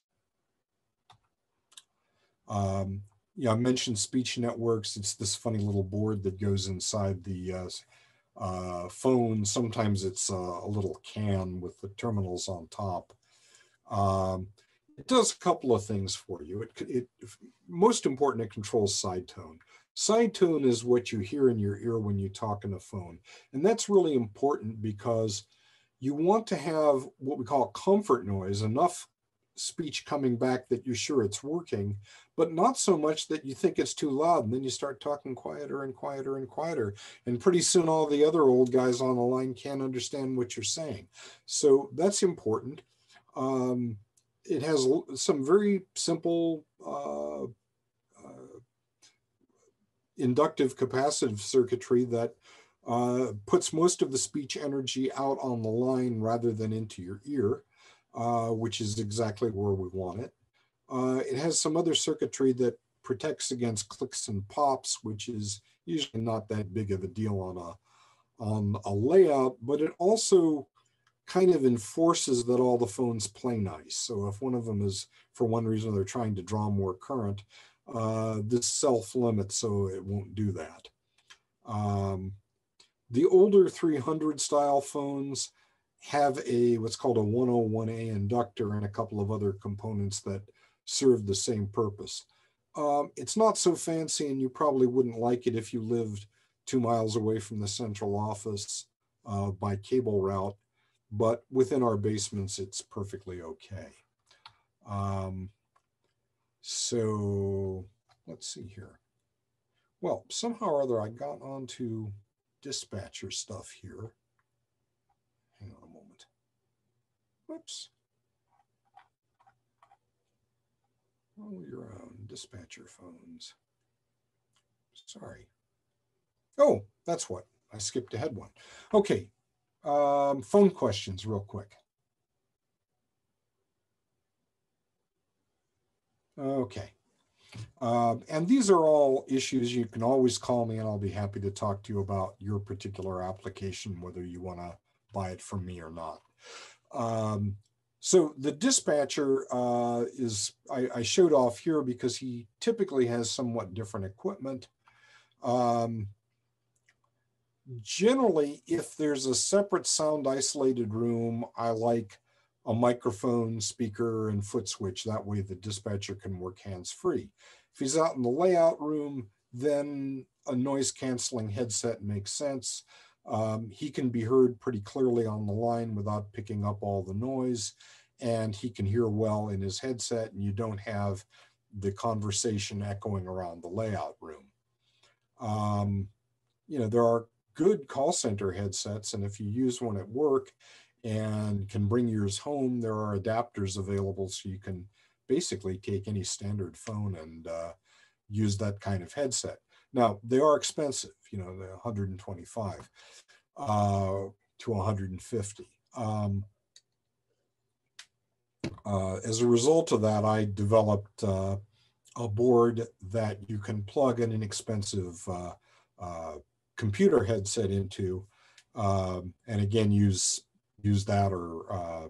Um, yeah, I mentioned speech networks. It's this funny little board that goes inside the uh, uh, phone. Sometimes it's a, a, little can with the terminals on top. Um, it does a couple of things for you. It, it most important, it controls side tone. Side tone is what you hear in your ear when you talk on a phone, and that's really important because you want to have what we call comfort noise, enough speech coming back that you're sure it's working, but not so much that you think it's too loud. And then you start talking quieter and quieter and quieter. And pretty soon, all the other old guys on the line can't understand what you're saying. So that's important. Um, it has some very simple uh, uh, inductive capacitive circuitry that uh, puts most of the speech energy out on the line rather than into your ear, uh, which is exactly where we want it. Uh, it has some other circuitry that protects against clicks and pops, which is usually not that big of a deal on a on a layout, but it also kind of enforces that all the phones play nice. So if one of them is, for one reason, they're trying to draw more current, uh, this self limits so it won't do that. Um, the older 300 style phones have a what's called a 101A inductor and a couple of other components that serve the same purpose. Um, it's not so fancy and you probably wouldn't like it if you lived two miles away from the central office uh, by cable route, but within our basements, it's perfectly okay. Um, so let's see here. Well, somehow or other, I got onto dispatcher stuff here. Hang on a moment. Whoops. Oh, your own dispatcher phones. Sorry. Oh, that's what. I skipped ahead one. Okay. Um, phone questions, real quick. Okay. Uh, and these are all issues you can always call me and I'll be happy to talk to you about your particular application, whether you want to buy it from me or not. Um, so the dispatcher uh, is, I, I, showed off here because he typically has somewhat different equipment. Um, generally, if there's a separate sound isolated room, I like a microphone, speaker, and foot switch. That way the dispatcher can work hands-free. If he's out in the layout room, then a noise canceling headset makes sense. Um, he can be heard pretty clearly on the line without picking up all the noise, and he can hear well in his headset, and you don't have the conversation echoing around the layout room. Um, you know, there are good call center headsets, and if you use one at work, and can bring yours home. There are adapters available so you can basically take any standard phone and uh, use that kind of headset. Now they are expensive, you know, the 125 uh, to 150. Um, uh, as a result of that, I developed uh, a board that you can plug an inexpensive uh, uh, computer headset into, um, and again use use that or uh,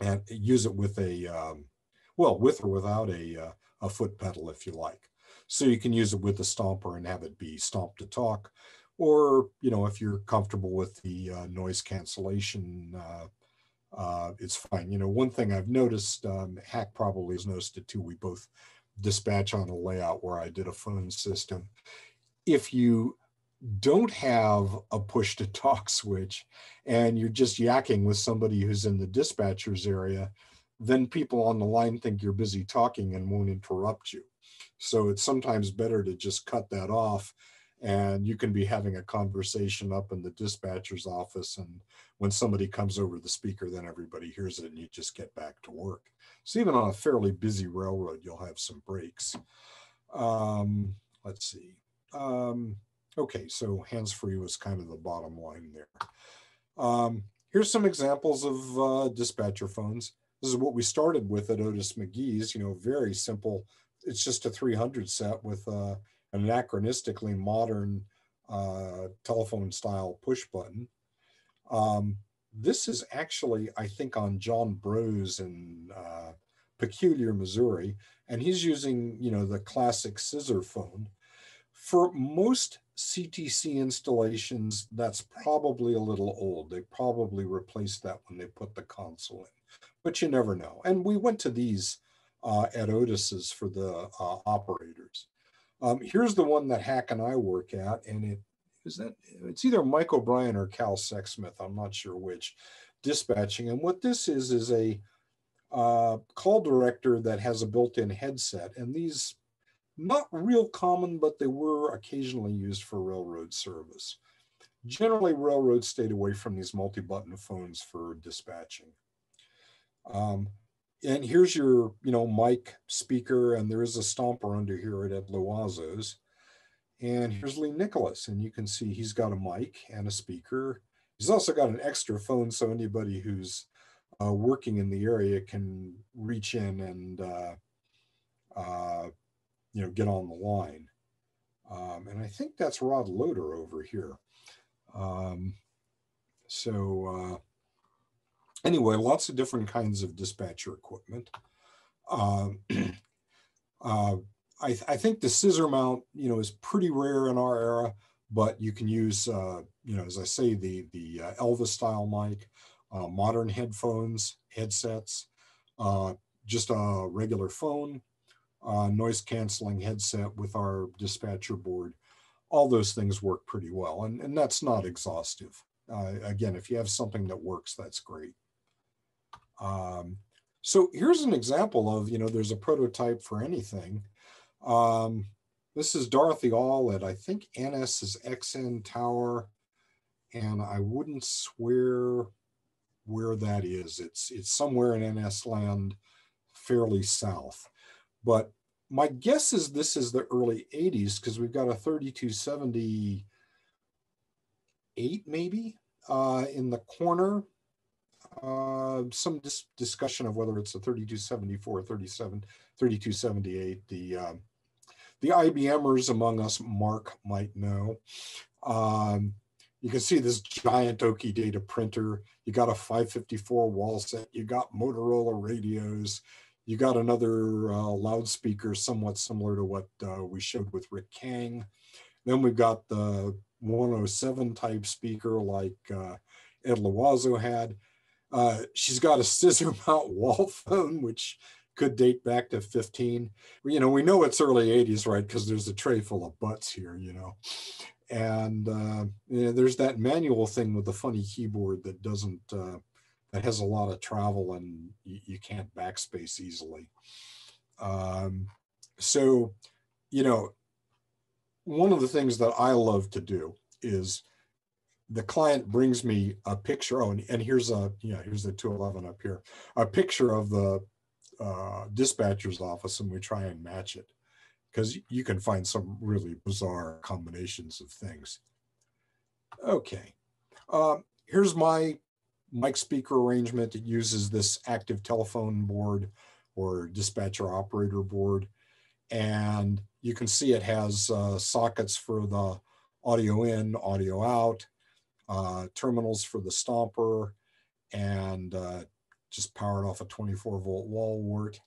and use it with a um, well with or without a uh, a foot pedal if you like. So you can use it with the stomper and have it be stomp to talk, or you know if you're comfortable with the uh, noise cancellation. Uh, uh, it's fine. You know, one thing I've noticed, um, Hack probably has noticed it too. We both dispatch on a layout where I did a phone system. If you don't have a push to talk switch and you're just yakking with somebody who's in the dispatcher's area, then people on the line think you're busy talking and won't interrupt you. So it's sometimes better to just cut that off and you can be having a conversation up in the dispatcher's office and when somebody comes over the speaker then everybody hears it and you just get back to work. So even on a fairly busy railroad you'll have some breaks. Um, let's see. Um, Okay, so hands-free was kind of the bottom line there. Um, here's some examples of uh, dispatcher phones. This is what we started with at Otis McGee's, you know, very simple. It's just a 300 set with uh, an anachronistically modern uh, telephone style push button. Um, this is actually, I think, on John Bros in uh, Peculiar, Missouri, and he's using, you know, the classic scissor phone. For most CTC installations, that's probably a little old. They probably replaced that when they put the console in, but you never know. And we went to these uh, at Otis's for the uh, operators. Um, here's the one that Hack and I work at, and it is that it's either Mike O'Brien or Cal Sexsmith. I'm not sure which dispatching. And what this is is a uh, call director that has a built-in headset. And these, not real common, but they were occasionally used for railroad service. Generally, railroads stayed away from these multi-button phones for dispatching. Um, and here's your, you know, mic speaker, and there is a stomper under here at Ed Loiseau's. And here's Lee Nicholas, and you can see he's got a mic and a speaker. He's also got an extra phone, so anybody who's uh, working in the area can reach in and uh, uh, you know get on the line. Um, and I think that's Rod Loader over here. Um, so uh, anyway, lots of different kinds of dispatcher equipment. Um, uh, I, I, think the scissor mount, you know, is pretty rare in our era, but you can use, uh, you know, as I say, the the uh, Elvis style mic, uh, modern headphones, headsets, uh, just a regular phone, uh, noise canceling headset with our dispatcher board. All those things work pretty well, and, and that's not exhaustive. again, if you have something that works, that's great. Um, so here's an example of, you know, there's a prototype for anything. Um, this is Dorothy All at, I think, NS's XN Tower. And I wouldn't swear where that is. It's, it's somewhere in NS land, fairly south. But my guess is this is the early 80s because we've got a 3278 maybe uh, in the corner uh, some dis discussion of whether it's a 3274 or 37, 3278. The, uh, the IBMers among us, Mark might know. Um, you can see this giant Okidata printer. You got a 554 wall set. You got Motorola radios. You got another uh, loudspeaker somewhat similar to what uh, we showed with Rick Kang. Then we've got the 107 type speaker like uh, Ed Loiseau had. Uh, she's got a scissor mount wall phone, which could date back to 15. You know, we know it's early 80s, right? Because there's a tray full of butts here, you know. And uh, you know, there's that manual thing with the funny keyboard that doesn't, uh, that has a lot of travel and you, you can't backspace easily. Um, so, you know, one of the things that I love to do is the client brings me a picture. Oh, and, and here's a, yeah, here's the 211 up here, a picture of the uh, dispatcher's office and we try and match it because you can find some really bizarre combinations of things. Okay, um, here's my mic speaker arrangement. It uses this active telephone board or dispatcher operator board. And you can see it has uh, sockets for the audio in, audio out, uh, terminals for the stomper and uh, just powered off a 24 volt wall wart.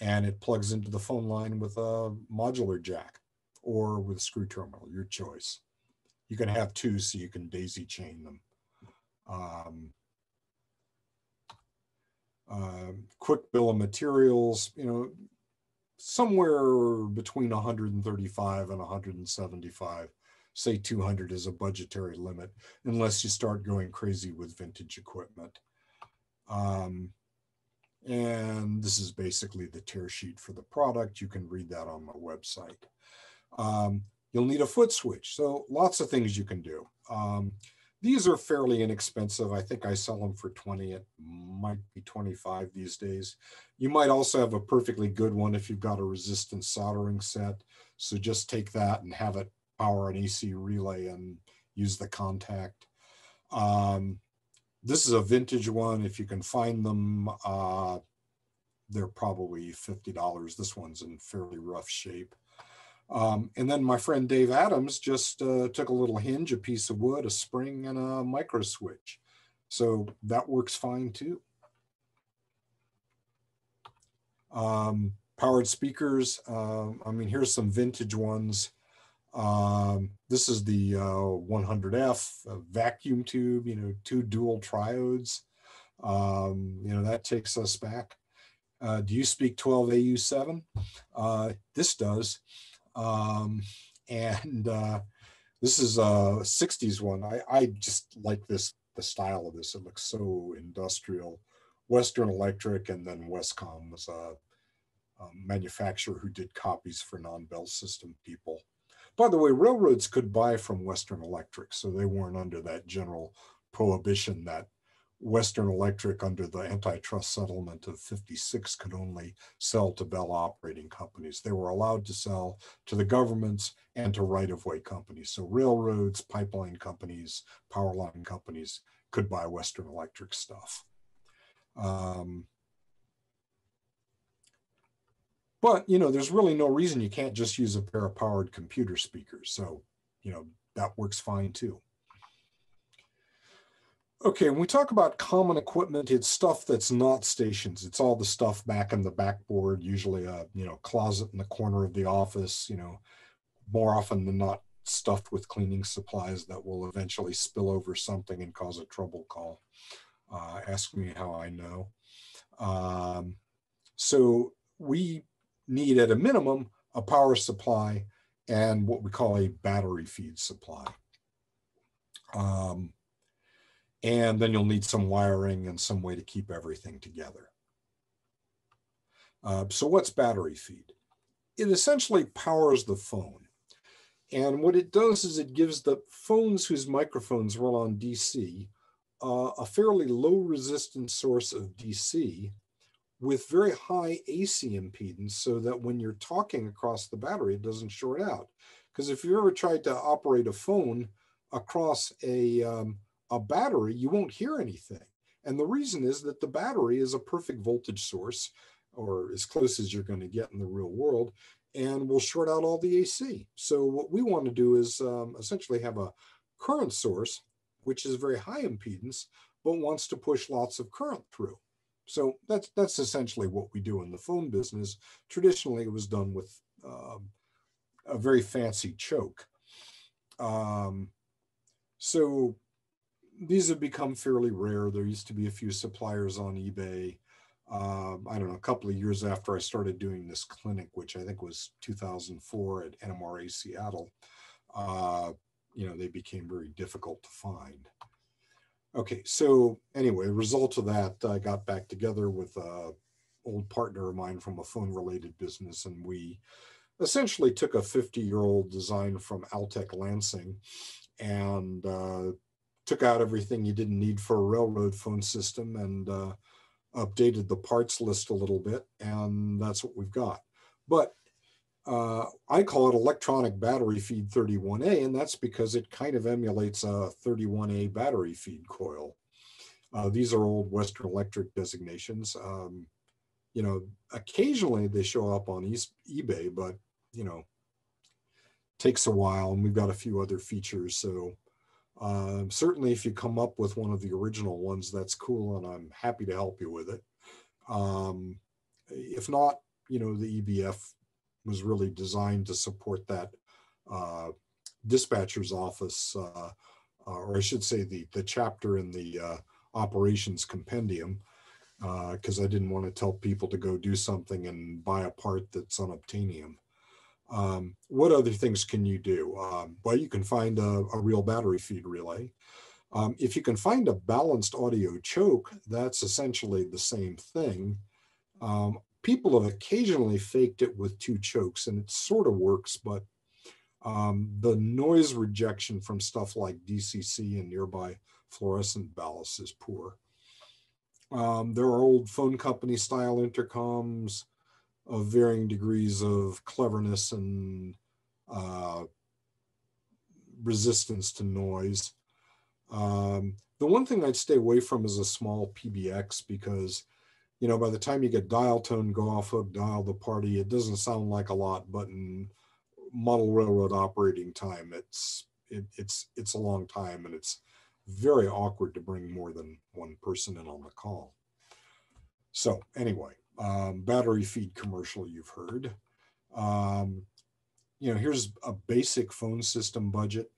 And it plugs into the phone line with a modular jack or with a screw terminal, your choice. You can have two so you can daisy chain them. Um, uh, quick bill of materials, you know, somewhere between 135 and 175 say 200 is a budgetary limit unless you start going crazy with vintage equipment. Um, and this is basically the tear sheet for the product. You can read that on my website. Um, you'll need a foot switch. So lots of things you can do. Um, these are fairly inexpensive. I think I sell them for 20. It might be 25 these days. You might also have a perfectly good one if you've got a resistance soldering set. So just take that and have it power an AC relay and use the contact. Um, this is a vintage one. If you can find them, uh, they're probably $50. This one's in fairly rough shape. Um, and then my friend Dave Adams just uh, took a little hinge, a piece of wood, a spring, and a micro switch. So that works fine too. Um, powered speakers. Uh, I mean, here's some vintage ones. Um, this is the uh, 100F vacuum tube, you know, two dual triodes. Um, you know, that takes us back. Uh, do you speak 12AU7? Uh, this does. Um, and uh, this is a 60s one. I, I just like this, the style of this. It looks so industrial Western Electric, and then Westcom was a, a manufacturer who did copies for non-Bell system people. By the way, railroads could buy from Western Electric, so they weren't under that general prohibition that Western Electric, under the antitrust settlement of 56, could only sell to Bell operating companies. They were allowed to sell to the governments and to right of way companies. So, railroads, pipeline companies, power line companies could buy Western Electric stuff. Um, but, you know, there's really no reason you can't just use a pair of powered computer speakers. So, you know, that works fine too. Okay, when we talk about common equipment, it's stuff that's not stations. It's all the stuff back in the backboard, usually a you know closet in the corner of the office. You know, more often than not, stuffed with cleaning supplies that will eventually spill over something and cause a trouble call. Uh, ask me how I know. Um, so we need at a minimum a power supply and what we call a battery feed supply. Um, and then you'll need some wiring and some way to keep everything together. Uh, so what's battery feed? It essentially powers the phone. And what it does is it gives the phones whose microphones run on DC uh, a fairly low resistance source of DC with very high AC impedance so that when you're talking across the battery, it doesn't short out. Because if you ever tried to operate a phone across a, um, a battery, you won't hear anything. And the reason is that the battery is a perfect voltage source, or as close as you're going to get in the real world, and will short out all the AC. So what we want to do is um, essentially have a current source, which is very high impedance, but wants to push lots of current through. So that's that's essentially what we do in the phone business. Traditionally, it was done with um, a very fancy choke. Um, so these have become fairly rare. There used to be a few suppliers on eBay. Um, I don't know, a couple of years after I started doing this clinic, which I think was 2004 at NMRA Seattle, uh, you know, they became very difficult to find. Okay, so anyway, result of that, I got back together with a old partner of mine from a phone related business, and we essentially took a 50 year old design from Altec Lansing and uh, took out everything you didn't need for a railroad phone system and uh, updated the parts list a little bit, and that's what we've got. But uh, I call it electronic battery feed 31A, and that's because it kind of emulates a 31A battery feed coil. Uh, these are old Western Electric designations. Um, you know, occasionally they show up on eBay, but you know, takes a while, and we've got a few other features. So uh, certainly, if you come up with one of the original ones, that's cool, and I'm happy to help you with it. Um, if not, you know, the EBF was really designed to support that uh, dispatcher's office, uh, uh or I should say, the the chapter in the uh, operations compendium, because uh, I didn't want to tell people to go do something and buy a part that's on unobtainium. Um, what other things can you do? Um, well, you can find a, a, real battery feed relay. Um, if you can find a balanced audio choke, that's essentially the same thing. Um, people have occasionally faked it with two chokes and it sort of works, but um, the noise rejection from stuff like DCC and nearby fluorescent ballasts is poor. Um, there are old phone company style intercoms of varying degrees of cleverness and uh, resistance to noise. Um, the one thing I'd stay away from is a small PBX because, you know, by the time you get dial tone, go off hook, dial the party, it doesn't sound like a lot, but in model railroad operating time, it's it, it's it's a long time and it's very awkward to bring more than one person in on the call. So anyway, um, battery feed commercial you've heard. Um, you know, here's a basic phone system budget.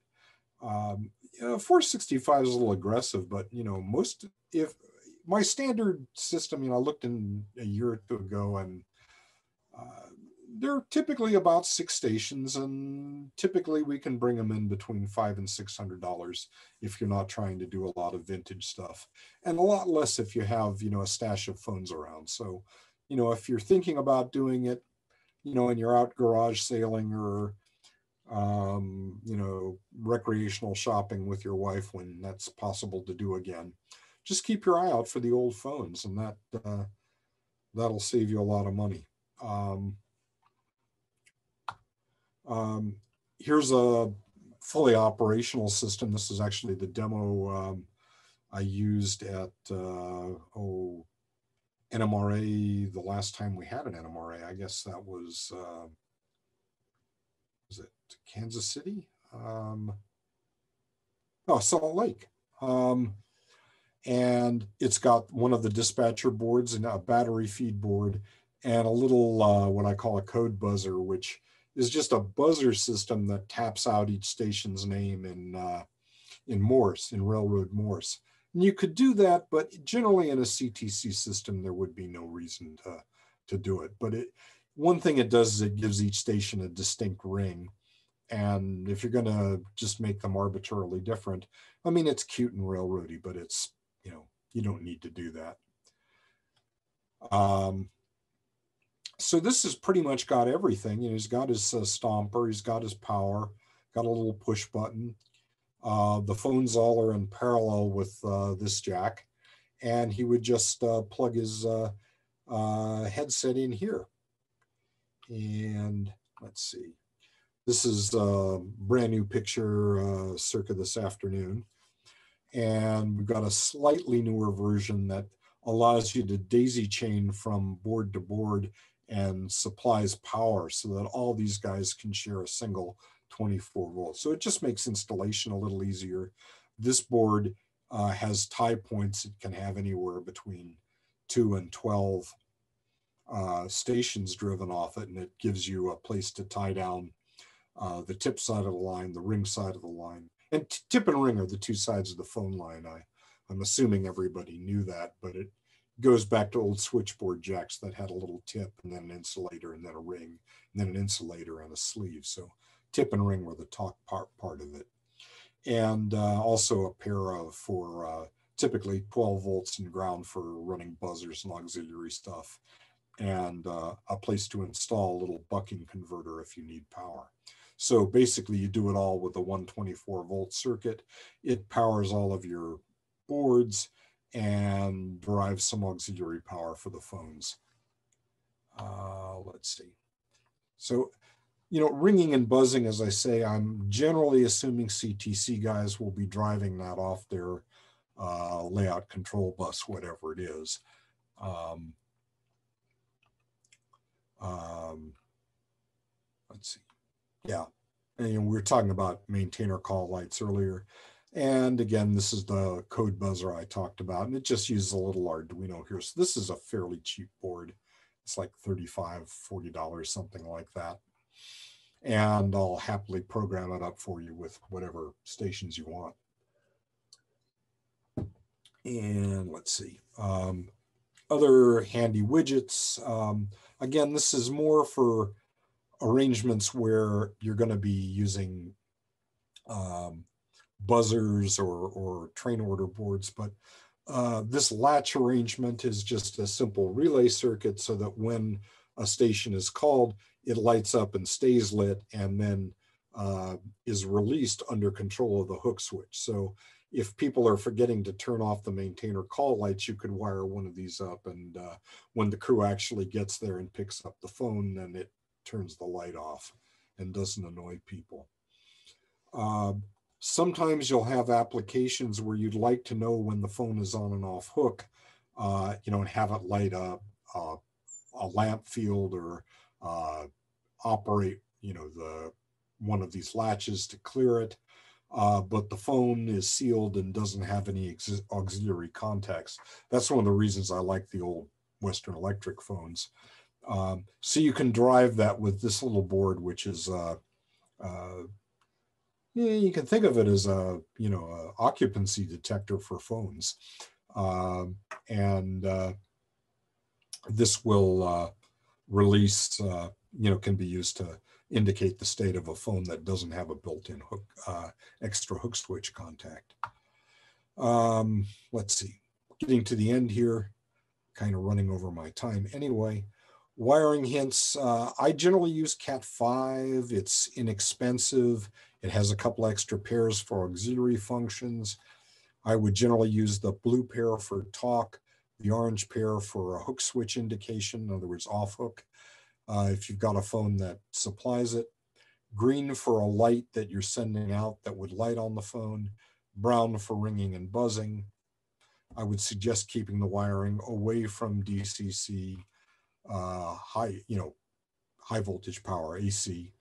Um, you know, 465 is a little aggressive, but you know, most if my standard system, you know, I looked in a year or two ago and uh, they're typically about six stations, and typically we can bring them in between five and six hundred dollars if you're not trying to do a lot of vintage stuff, and a lot less if you have you know a stash of phones around. So, you know, if you're thinking about doing it, you know, and you're out garage sailing or um, you know, recreational shopping with your wife when that's possible to do again. Just keep your eye out for the old phones, and that uh, that'll save you a lot of money. Um, um, here's a fully operational system. This is actually the demo um, I used at uh, oh NMRA the last time we had an NMRA. I guess that was uh, was it Kansas City? Um, oh, Salt Lake. Um, and it's got one of the dispatcher boards and a battery feed board and a little uh, what I call a code buzzer, which is just a buzzer system that taps out each station's name in uh, in Morse, in railroad Morse. And you could do that, but generally in a CTC system, there would be no reason to, to do it. But it, one thing it does is it gives each station a distinct ring. And if you're going to just make them arbitrarily different, I mean, it's cute and railroady, but it's, you know, you don't need to do that. Um, so this has pretty much got everything. You know, he's got his uh, stomper, he's got his power, got a little push button. Uh, the phones all are in parallel with uh, this jack, and he would just uh, plug his uh, uh, headset in here. And let's see, this is a brand new picture circa this afternoon. And we've got a slightly newer version that allows you to daisy chain from board to board and supplies power so that all these guys can share a single 24 volts. So it just makes installation a little easier. This board uh, has tie points. It can have anywhere between two and 12 uh, stations driven off it, and it gives you a place to tie down uh, the tip side of the line, the ring side of the line. And tip and ring are the two sides of the phone line. I, I'm assuming everybody knew that, but it goes back to old switchboard jacks that had a little tip and then an insulator and then a ring and then an insulator and a sleeve. So tip and ring were the top part, part of it. And uh, also a pair of for uh, typically 12 volts and ground for running buzzers and auxiliary stuff and uh, a place to install a little bucking converter if you need power. So basically you do it all with a 124 volt circuit. It powers all of your boards and derive some auxiliary power for the phones. Uh, let's see. So, you know, ringing and buzzing, as I say, I'm generally assuming CTC guys will be driving that off their uh, layout control bus, whatever it is. Um, um, let's see. Yeah. And we were talking about maintainer call lights earlier. And again, this is the code buzzer I talked about, and it just uses a little Arduino here. So this is a fairly cheap board. It's like 35, $40, something like that. And I'll happily program it up for you with whatever stations you want. And let's see, um, other handy widgets. Um, again, this is more for arrangements where you're going to be using um, buzzers or, or train order boards, but uh, this latch arrangement is just a simple relay circuit so that when a station is called, it lights up and stays lit and then uh, is released under control of the hook switch. So if people are forgetting to turn off the maintainer call lights, you could wire one of these up and uh, when the crew actually gets there and picks up the phone, then it turns the light off and doesn't annoy people. Uh, Sometimes you'll have applications where you'd like to know when the phone is on and off hook, uh, you know, and have it light up uh, a lamp field or uh, operate, you know, the one of these latches to clear it. Uh, but the phone is sealed and doesn't have any auxiliary contacts. That's one of the reasons I like the old Western Electric phones. Um, so you can drive that with this little board, which is uh, uh, you can think of it as a you know a occupancy detector for phones, um, and uh, this will uh, release uh, you know, can be used to indicate the state of a phone that doesn't have a built-in hook, uh, extra hook switch contact. Um, let's see, getting to the end here, kind of running over my time anyway. Wiring hints, uh, I generally use Cat5. It's inexpensive. It has a couple extra pairs for auxiliary functions. I would generally use the blue pair for talk, the orange pair for a hook switch indication, in other words, off hook, uh, if you've got a phone that supplies it. Green for a light that you're sending out that would light on the phone. Brown for ringing and buzzing. I would suggest keeping the wiring away from DCC, uh, high, you know, high voltage power, AC,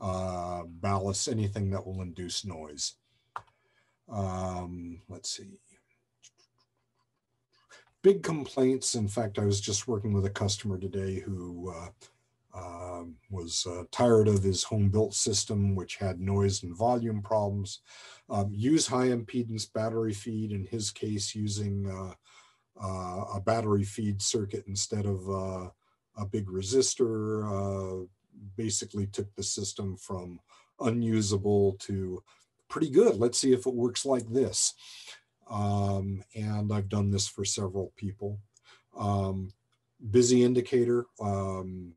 uh, ballast, anything that will induce noise. Um, let's see. Big complaints. In fact, I was just working with a customer today who uh, uh, was uh, tired of his home built system, which had noise and volume problems. Um, use high impedance battery feed, in his case, using uh, uh a battery feed circuit instead of uh, a big resistor. Basically, took the system from unusable to pretty good. Let's see if it works like this. Um, and I've done this for several people. Um, busy indicator. Um,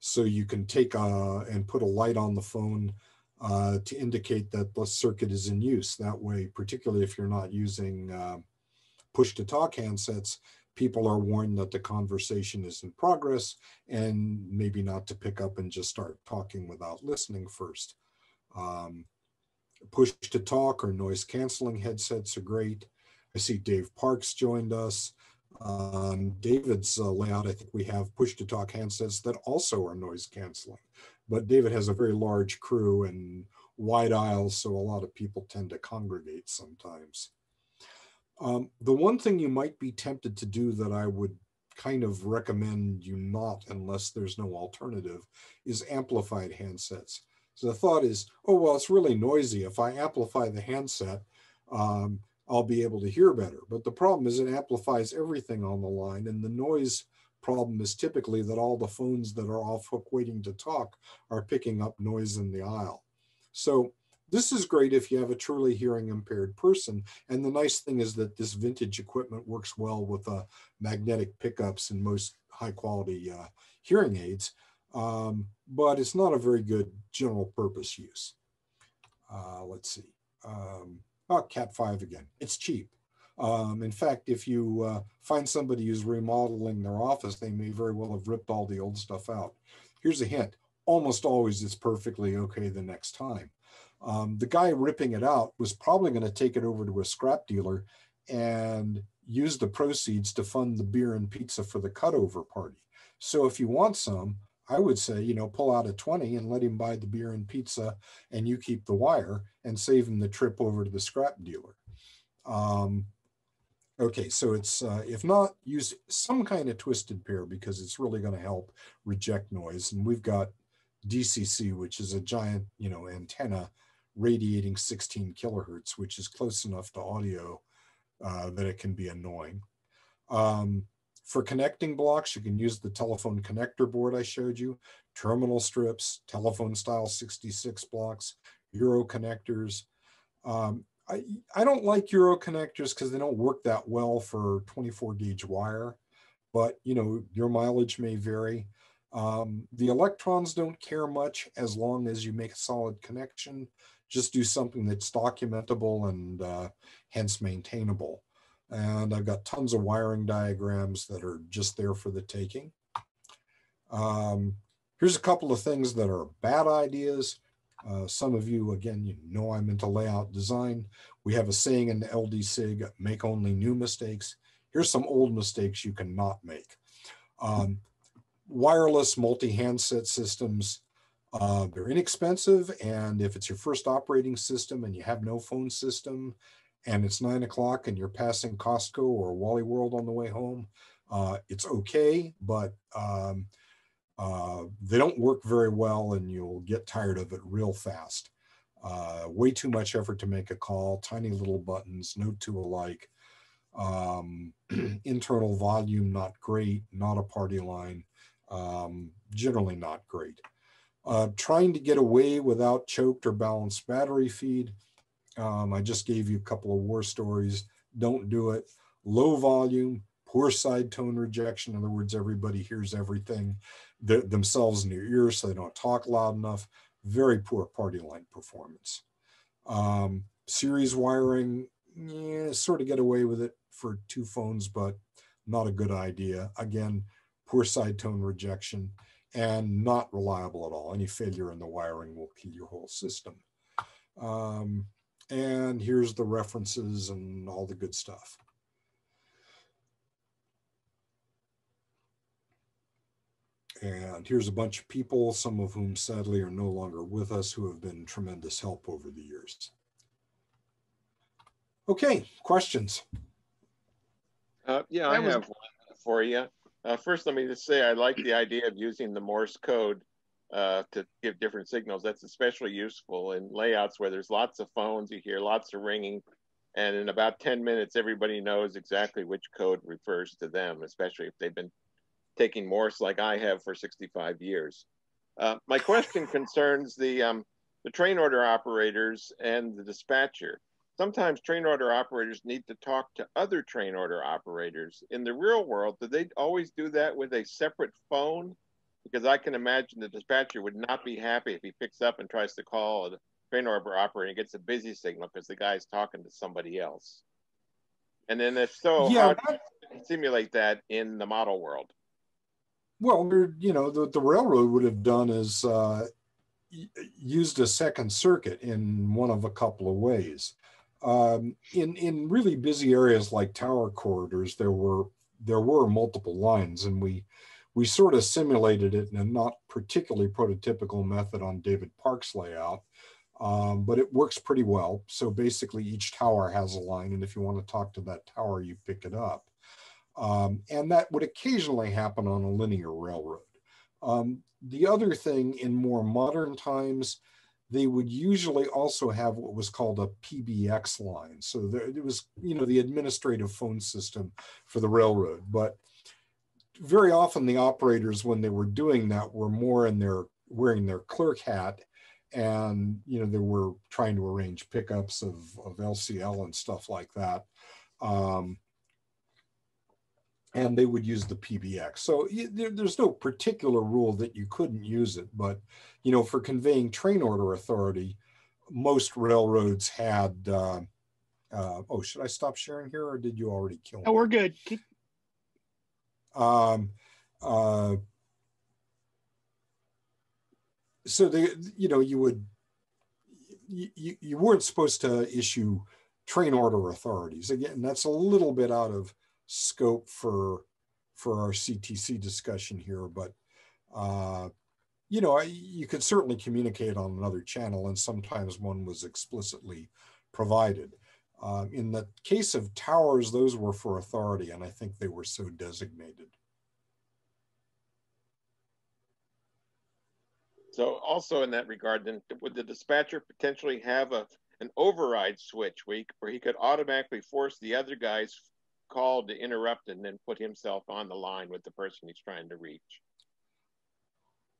so you can take a, and put a light on the phone uh, to indicate that the circuit is in use. That way, particularly if you're not using uh, push to talk handsets, people are warned that the conversation is in progress and maybe not to pick up and just start talking without listening first. Um, push to talk or noise canceling headsets are great. I see Dave Parks joined us. On David's uh, layout, I think we have push to talk handsets that also are noise canceling. But David has a very large crew and wide aisles, so a lot of people tend to congregate sometimes. Um, the one thing you might be tempted to do that I would kind of recommend you not unless there's no alternative is amplified handsets. So the thought is, oh, well, it's really noisy. If I amplify the handset, um, I'll be able to hear better. But the problem is it amplifies everything on the line. And the noise problem is typically that all the phones that are off hook waiting to talk are picking up noise in the aisle. So this is great if you have a truly hearing impaired person. And the nice thing is that this vintage equipment works well with uh, magnetic pickups and most high quality uh, hearing aids um, but it's not a very good general purpose use. Uh, let's see. Um, oh, Cat 5 again. It's cheap. Um, in fact, if you uh, find somebody who's remodeling their office, they may very well have ripped all the old stuff out. Here's a hint. Almost always it's perfectly okay the next time. Um, the guy ripping it out was probably going to take it over to a scrap dealer and use the proceeds to fund the beer and pizza for the cutover party. So if you want some, I would say, you know, pull out a 20 and let him buy the beer and pizza and you keep the wire and save him the trip over to the scrap dealer. Um, okay, so it's, uh, if not, use some kind of twisted pair because it's really going to help reject noise. And we've got DCC, which is a giant, you know, antenna radiating 16 kilohertz, which is close enough to audio uh, that it can be annoying. Um, for connecting blocks, you can use the telephone connector board I showed you, terminal strips, telephone style 66 blocks, Euro connectors. Um, I, I don't like Euro connectors because they don't work that well for 24 gauge wire, but you know, your mileage may vary. Um, the electrons don't care much as long as you make a solid connection. Just do something that's documentable and uh, hence maintainable. And I've got tons of wiring diagrams that are just there for the taking. Um, here's a couple of things that are bad ideas. Uh, some of you, again, you know I'm into layout design. We have a saying in the LDSIG, make only new mistakes. Here's some old mistakes you cannot make. Um, wireless multi-handset systems, uh, they're inexpensive. And if it's your first operating system and you have no phone system and it's nine o'clock and you're passing Costco or Wally World on the way home, uh, it's okay, but um, uh, they don't work very well and you'll get tired of it real fast. Uh, way too much effort to make a call, tiny little buttons, no two alike. Um, internal volume, not great, not a party line. Um, generally not great. Uh, trying to get away without choked or balanced battery feed. Um, I just gave you a couple of war stories. Don't do it. Low volume, poor side tone rejection. In other words, everybody hears everything th themselves in their ears, so they don't talk loud enough. Very poor party line performance. Um, series wiring, yeah, sort of get away with it for two phones, but not a good idea. Again, poor side tone rejection and not reliable at all. Any failure in the wiring will kill your whole system. Um, and here's the references and all the good stuff. And here's a bunch of people, some of whom sadly are no longer with us, who have been tremendous help over the years. Okay, questions? Uh, yeah, I have one for you. Uh, first, let me just say I like the idea of using the Morse code uh, to give different signals. That's especially useful in layouts where there's lots of phones, you hear lots of ringing, and in about 10 minutes, everybody knows exactly which code refers to them, especially if they've been taking Morse like I have for 65 years. Uh, my question concerns the, um, the train order operators and the dispatcher sometimes train order operators need to talk to other train order operators. In the real world, do they always do that with a separate phone? Because I can imagine the dispatcher would not be happy if he picks up and tries to call a train order operator and gets a busy signal because the guy's talking to somebody else. And then if so, yeah, how do you simulate that in the model world? Well, you know, the, the railroad would have done is uh, used a second circuit in one of a couple of ways um, in in really busy areas like tower corridors, there were there were multiple lines, and we we sort of simulated it in a not particularly prototypical method on David Park's layout, um, but it works pretty well. So basically, each tower has a line, and if you want to talk to that tower, you pick it up. Um, and that would occasionally happen on a linear railroad. Um, the other thing in more modern times they would usually also have what was called a PBX line. So there, it was, you know, the administrative phone system for the railroad. But very often the operators, when they were doing that, were more in their wearing their clerk hat and you know they were trying to arrange pickups of, of LCL and stuff like that. Um, and they would use the PBX. So there, there's no particular rule that you couldn't use it, but you know, for conveying train order authority, most railroads had. Uh, uh, oh, should I stop sharing here, or did you already kill me? Oh, we're good. Keep... Um, uh, so they, you know, you would, you, you weren't supposed to issue train order authorities. Again, that's a little bit out of scope for for our CTC discussion here, but uh, you know, you could certainly communicate on another channel, and sometimes one was explicitly provided. Uh, in the case of towers, those were for authority, and I think they were so designated. So also in that regard, then would the dispatcher potentially have a an override switch he, where he could automatically force the other guy's call to interrupt and then put himself on the line with the person he's trying to reach.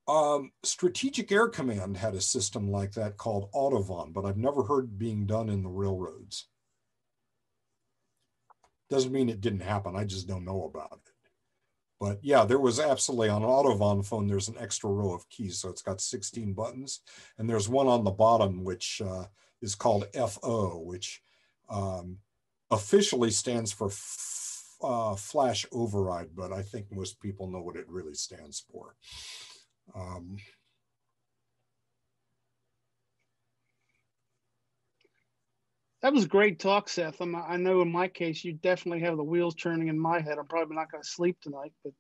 Um, Strategic Air Command had a system like that called Autovon, but I've never heard being done in the railroads. Doesn't mean it didn't happen. I just don't know about it. But yeah, there was absolutely on an Autovon phone, there's an extra row of keys. So it's got 16 buttons. And there's one on the bottom, which uh, is called FO, which um, officially stands for uh, flash override, but I think most people know what it really stands for. Um, that was great talk, Seth. I'm, i know in my case, you definitely have the wheels turning in my head. I'm probably not going to sleep tonight, but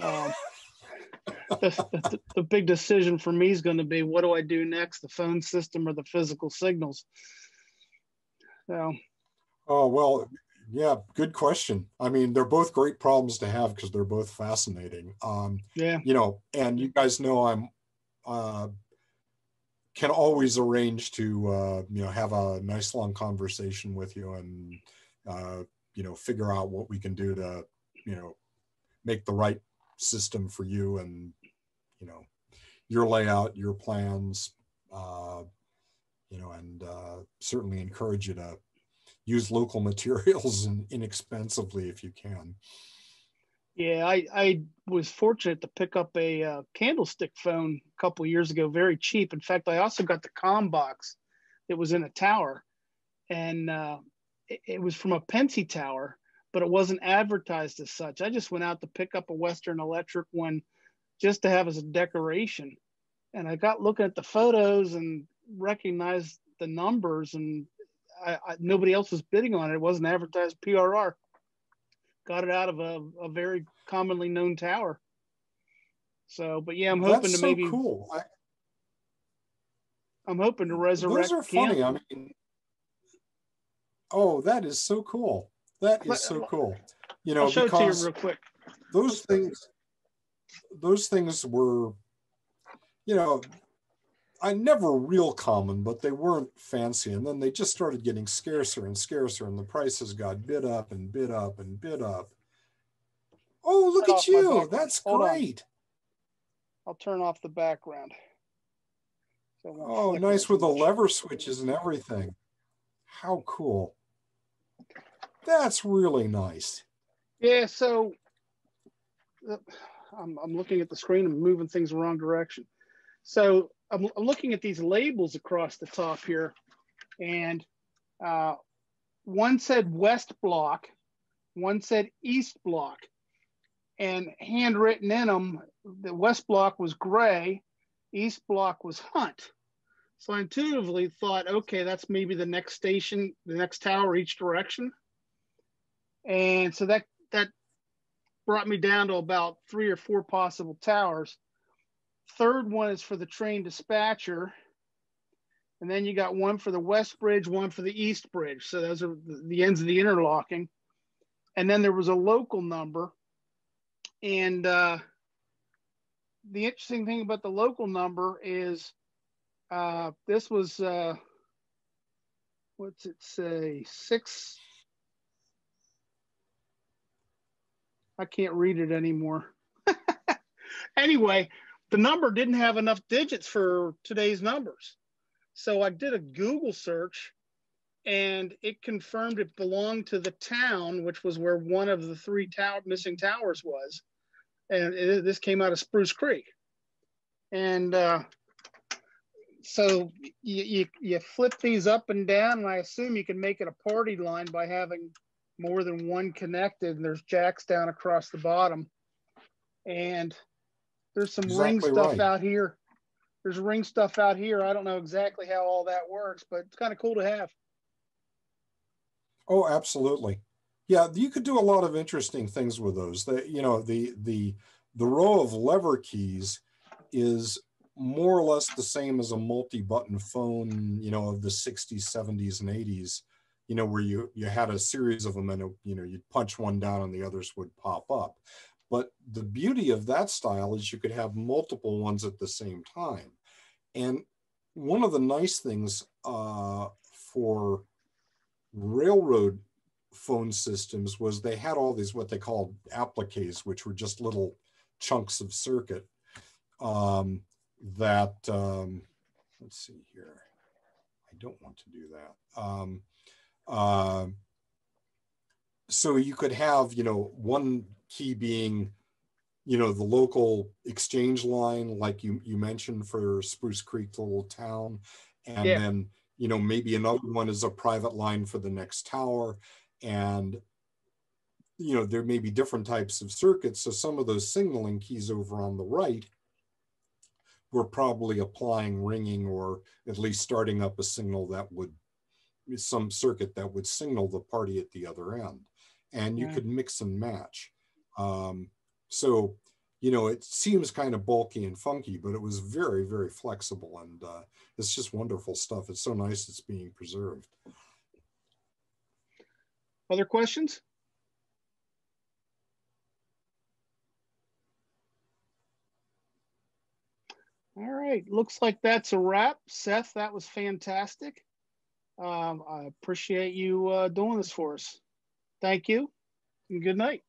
um, the, the, the, big decision for me is going to be what do I do next, the phone system or the physical signals? So Oh, well, yeah, good question. I mean, they're both great problems to have because they're both fascinating. Um, yeah. You know, and you guys know I'm uh, can always arrange to uh, you know have a nice long conversation with you and uh, you know figure out what we can do to you know make the right system for you and you know your layout, your plans, uh, you know, and uh, certainly encourage you to use local materials and inexpensively if you can. Yeah, I, I was fortunate to pick up a uh, candlestick phone a couple years ago, very cheap. In fact, I also got the com box that was in a tower, and uh, it, it, was from a Pennsy tower, but it wasn't advertised as such. I just went out to pick up a Western Electric one just to have as a decoration, and I got looking at the photos and recognized the numbers, and I, I, nobody else was bidding on it. It wasn't advertised PRR got it out of a, a very commonly known tower. So, but yeah, I'm hoping That's to so maybe. cool. I, I'm hoping to resurrect. Those are funny. I mean, oh, that is so cool. That is so cool. You know, I'll show because it to you real quick. Those things, those things were, you know, I never real common, but they weren't fancy. And then they just started getting scarcer and scarcer, and the prices got bid up and bid up and bid up. Oh, look at you. That's Hold great. On. I'll turn off the background. So oh, nice with the lever switches and everything. How cool. That's really nice. Yeah, so uh, I'm, I'm looking at the screen and moving things the wrong direction. So I'm, I'm looking at these labels across the top here, and uh, one said West Block, one said East Block, and handwritten in them, the West Block was gray, East Block was Hunt. So I intuitively thought, okay, that's maybe the next station, the next tower each direction. And so that that brought me down to about three or four possible towers. Third one is for the train dispatcher. And then you got one for the west bridge, one for the east bridge. So those are the ends of the interlocking. And then there was a local number. And uh, the interesting thing about the local number is uh, this was, uh, what's it say, six. I can't read it anymore. anyway, the number didn't have enough digits for today's numbers. So I did a Google search and it confirmed it belonged to the town, which was where one of the three tower, missing towers was. And it, this came out of Spruce Creek. And uh, so you, you, you flip these up and down, and I assume you can make it a party line by having more than one connected. And there's jacks down across the bottom. And there's some exactly ring stuff right. out here. There's ring stuff out here. I don't know exactly how all that works, but it's kind of cool to have. Oh, absolutely. Yeah, you could do a lot of interesting things with those. The, you know, the the the row of lever keys is more or less the same as a multi-button phone, you know, of the 60s, 70s, and 80s, you know, where you you had a series of them and you know you'd punch one down and the others would pop up. But the beauty of that style is you could have multiple ones at the same time. And one of the nice things uh, for railroad phone systems was they had all these what they called appliques, which were just little chunks of circuit um, that, um, let's see here. I don't want to do that. Um, uh, so you could have, you know, one key being, you know, the local exchange line, like you, you mentioned for Spruce Creek, the little town. And yeah. then, you know, maybe another one is a private line for the next tower. And, you know, there may be different types of circuits. So some of those signaling keys over on the right were probably applying ringing or at least starting up a signal that would some circuit that would signal the party at the other end and you could mix and match um, so, you know, it seems kind of bulky and funky, but it was very, very flexible. And uh, it's just wonderful stuff. It's so nice it's being preserved. Other questions? All right, looks like that's a wrap. Seth, that was fantastic. Um, I appreciate you uh, doing this for us. Thank you and good night.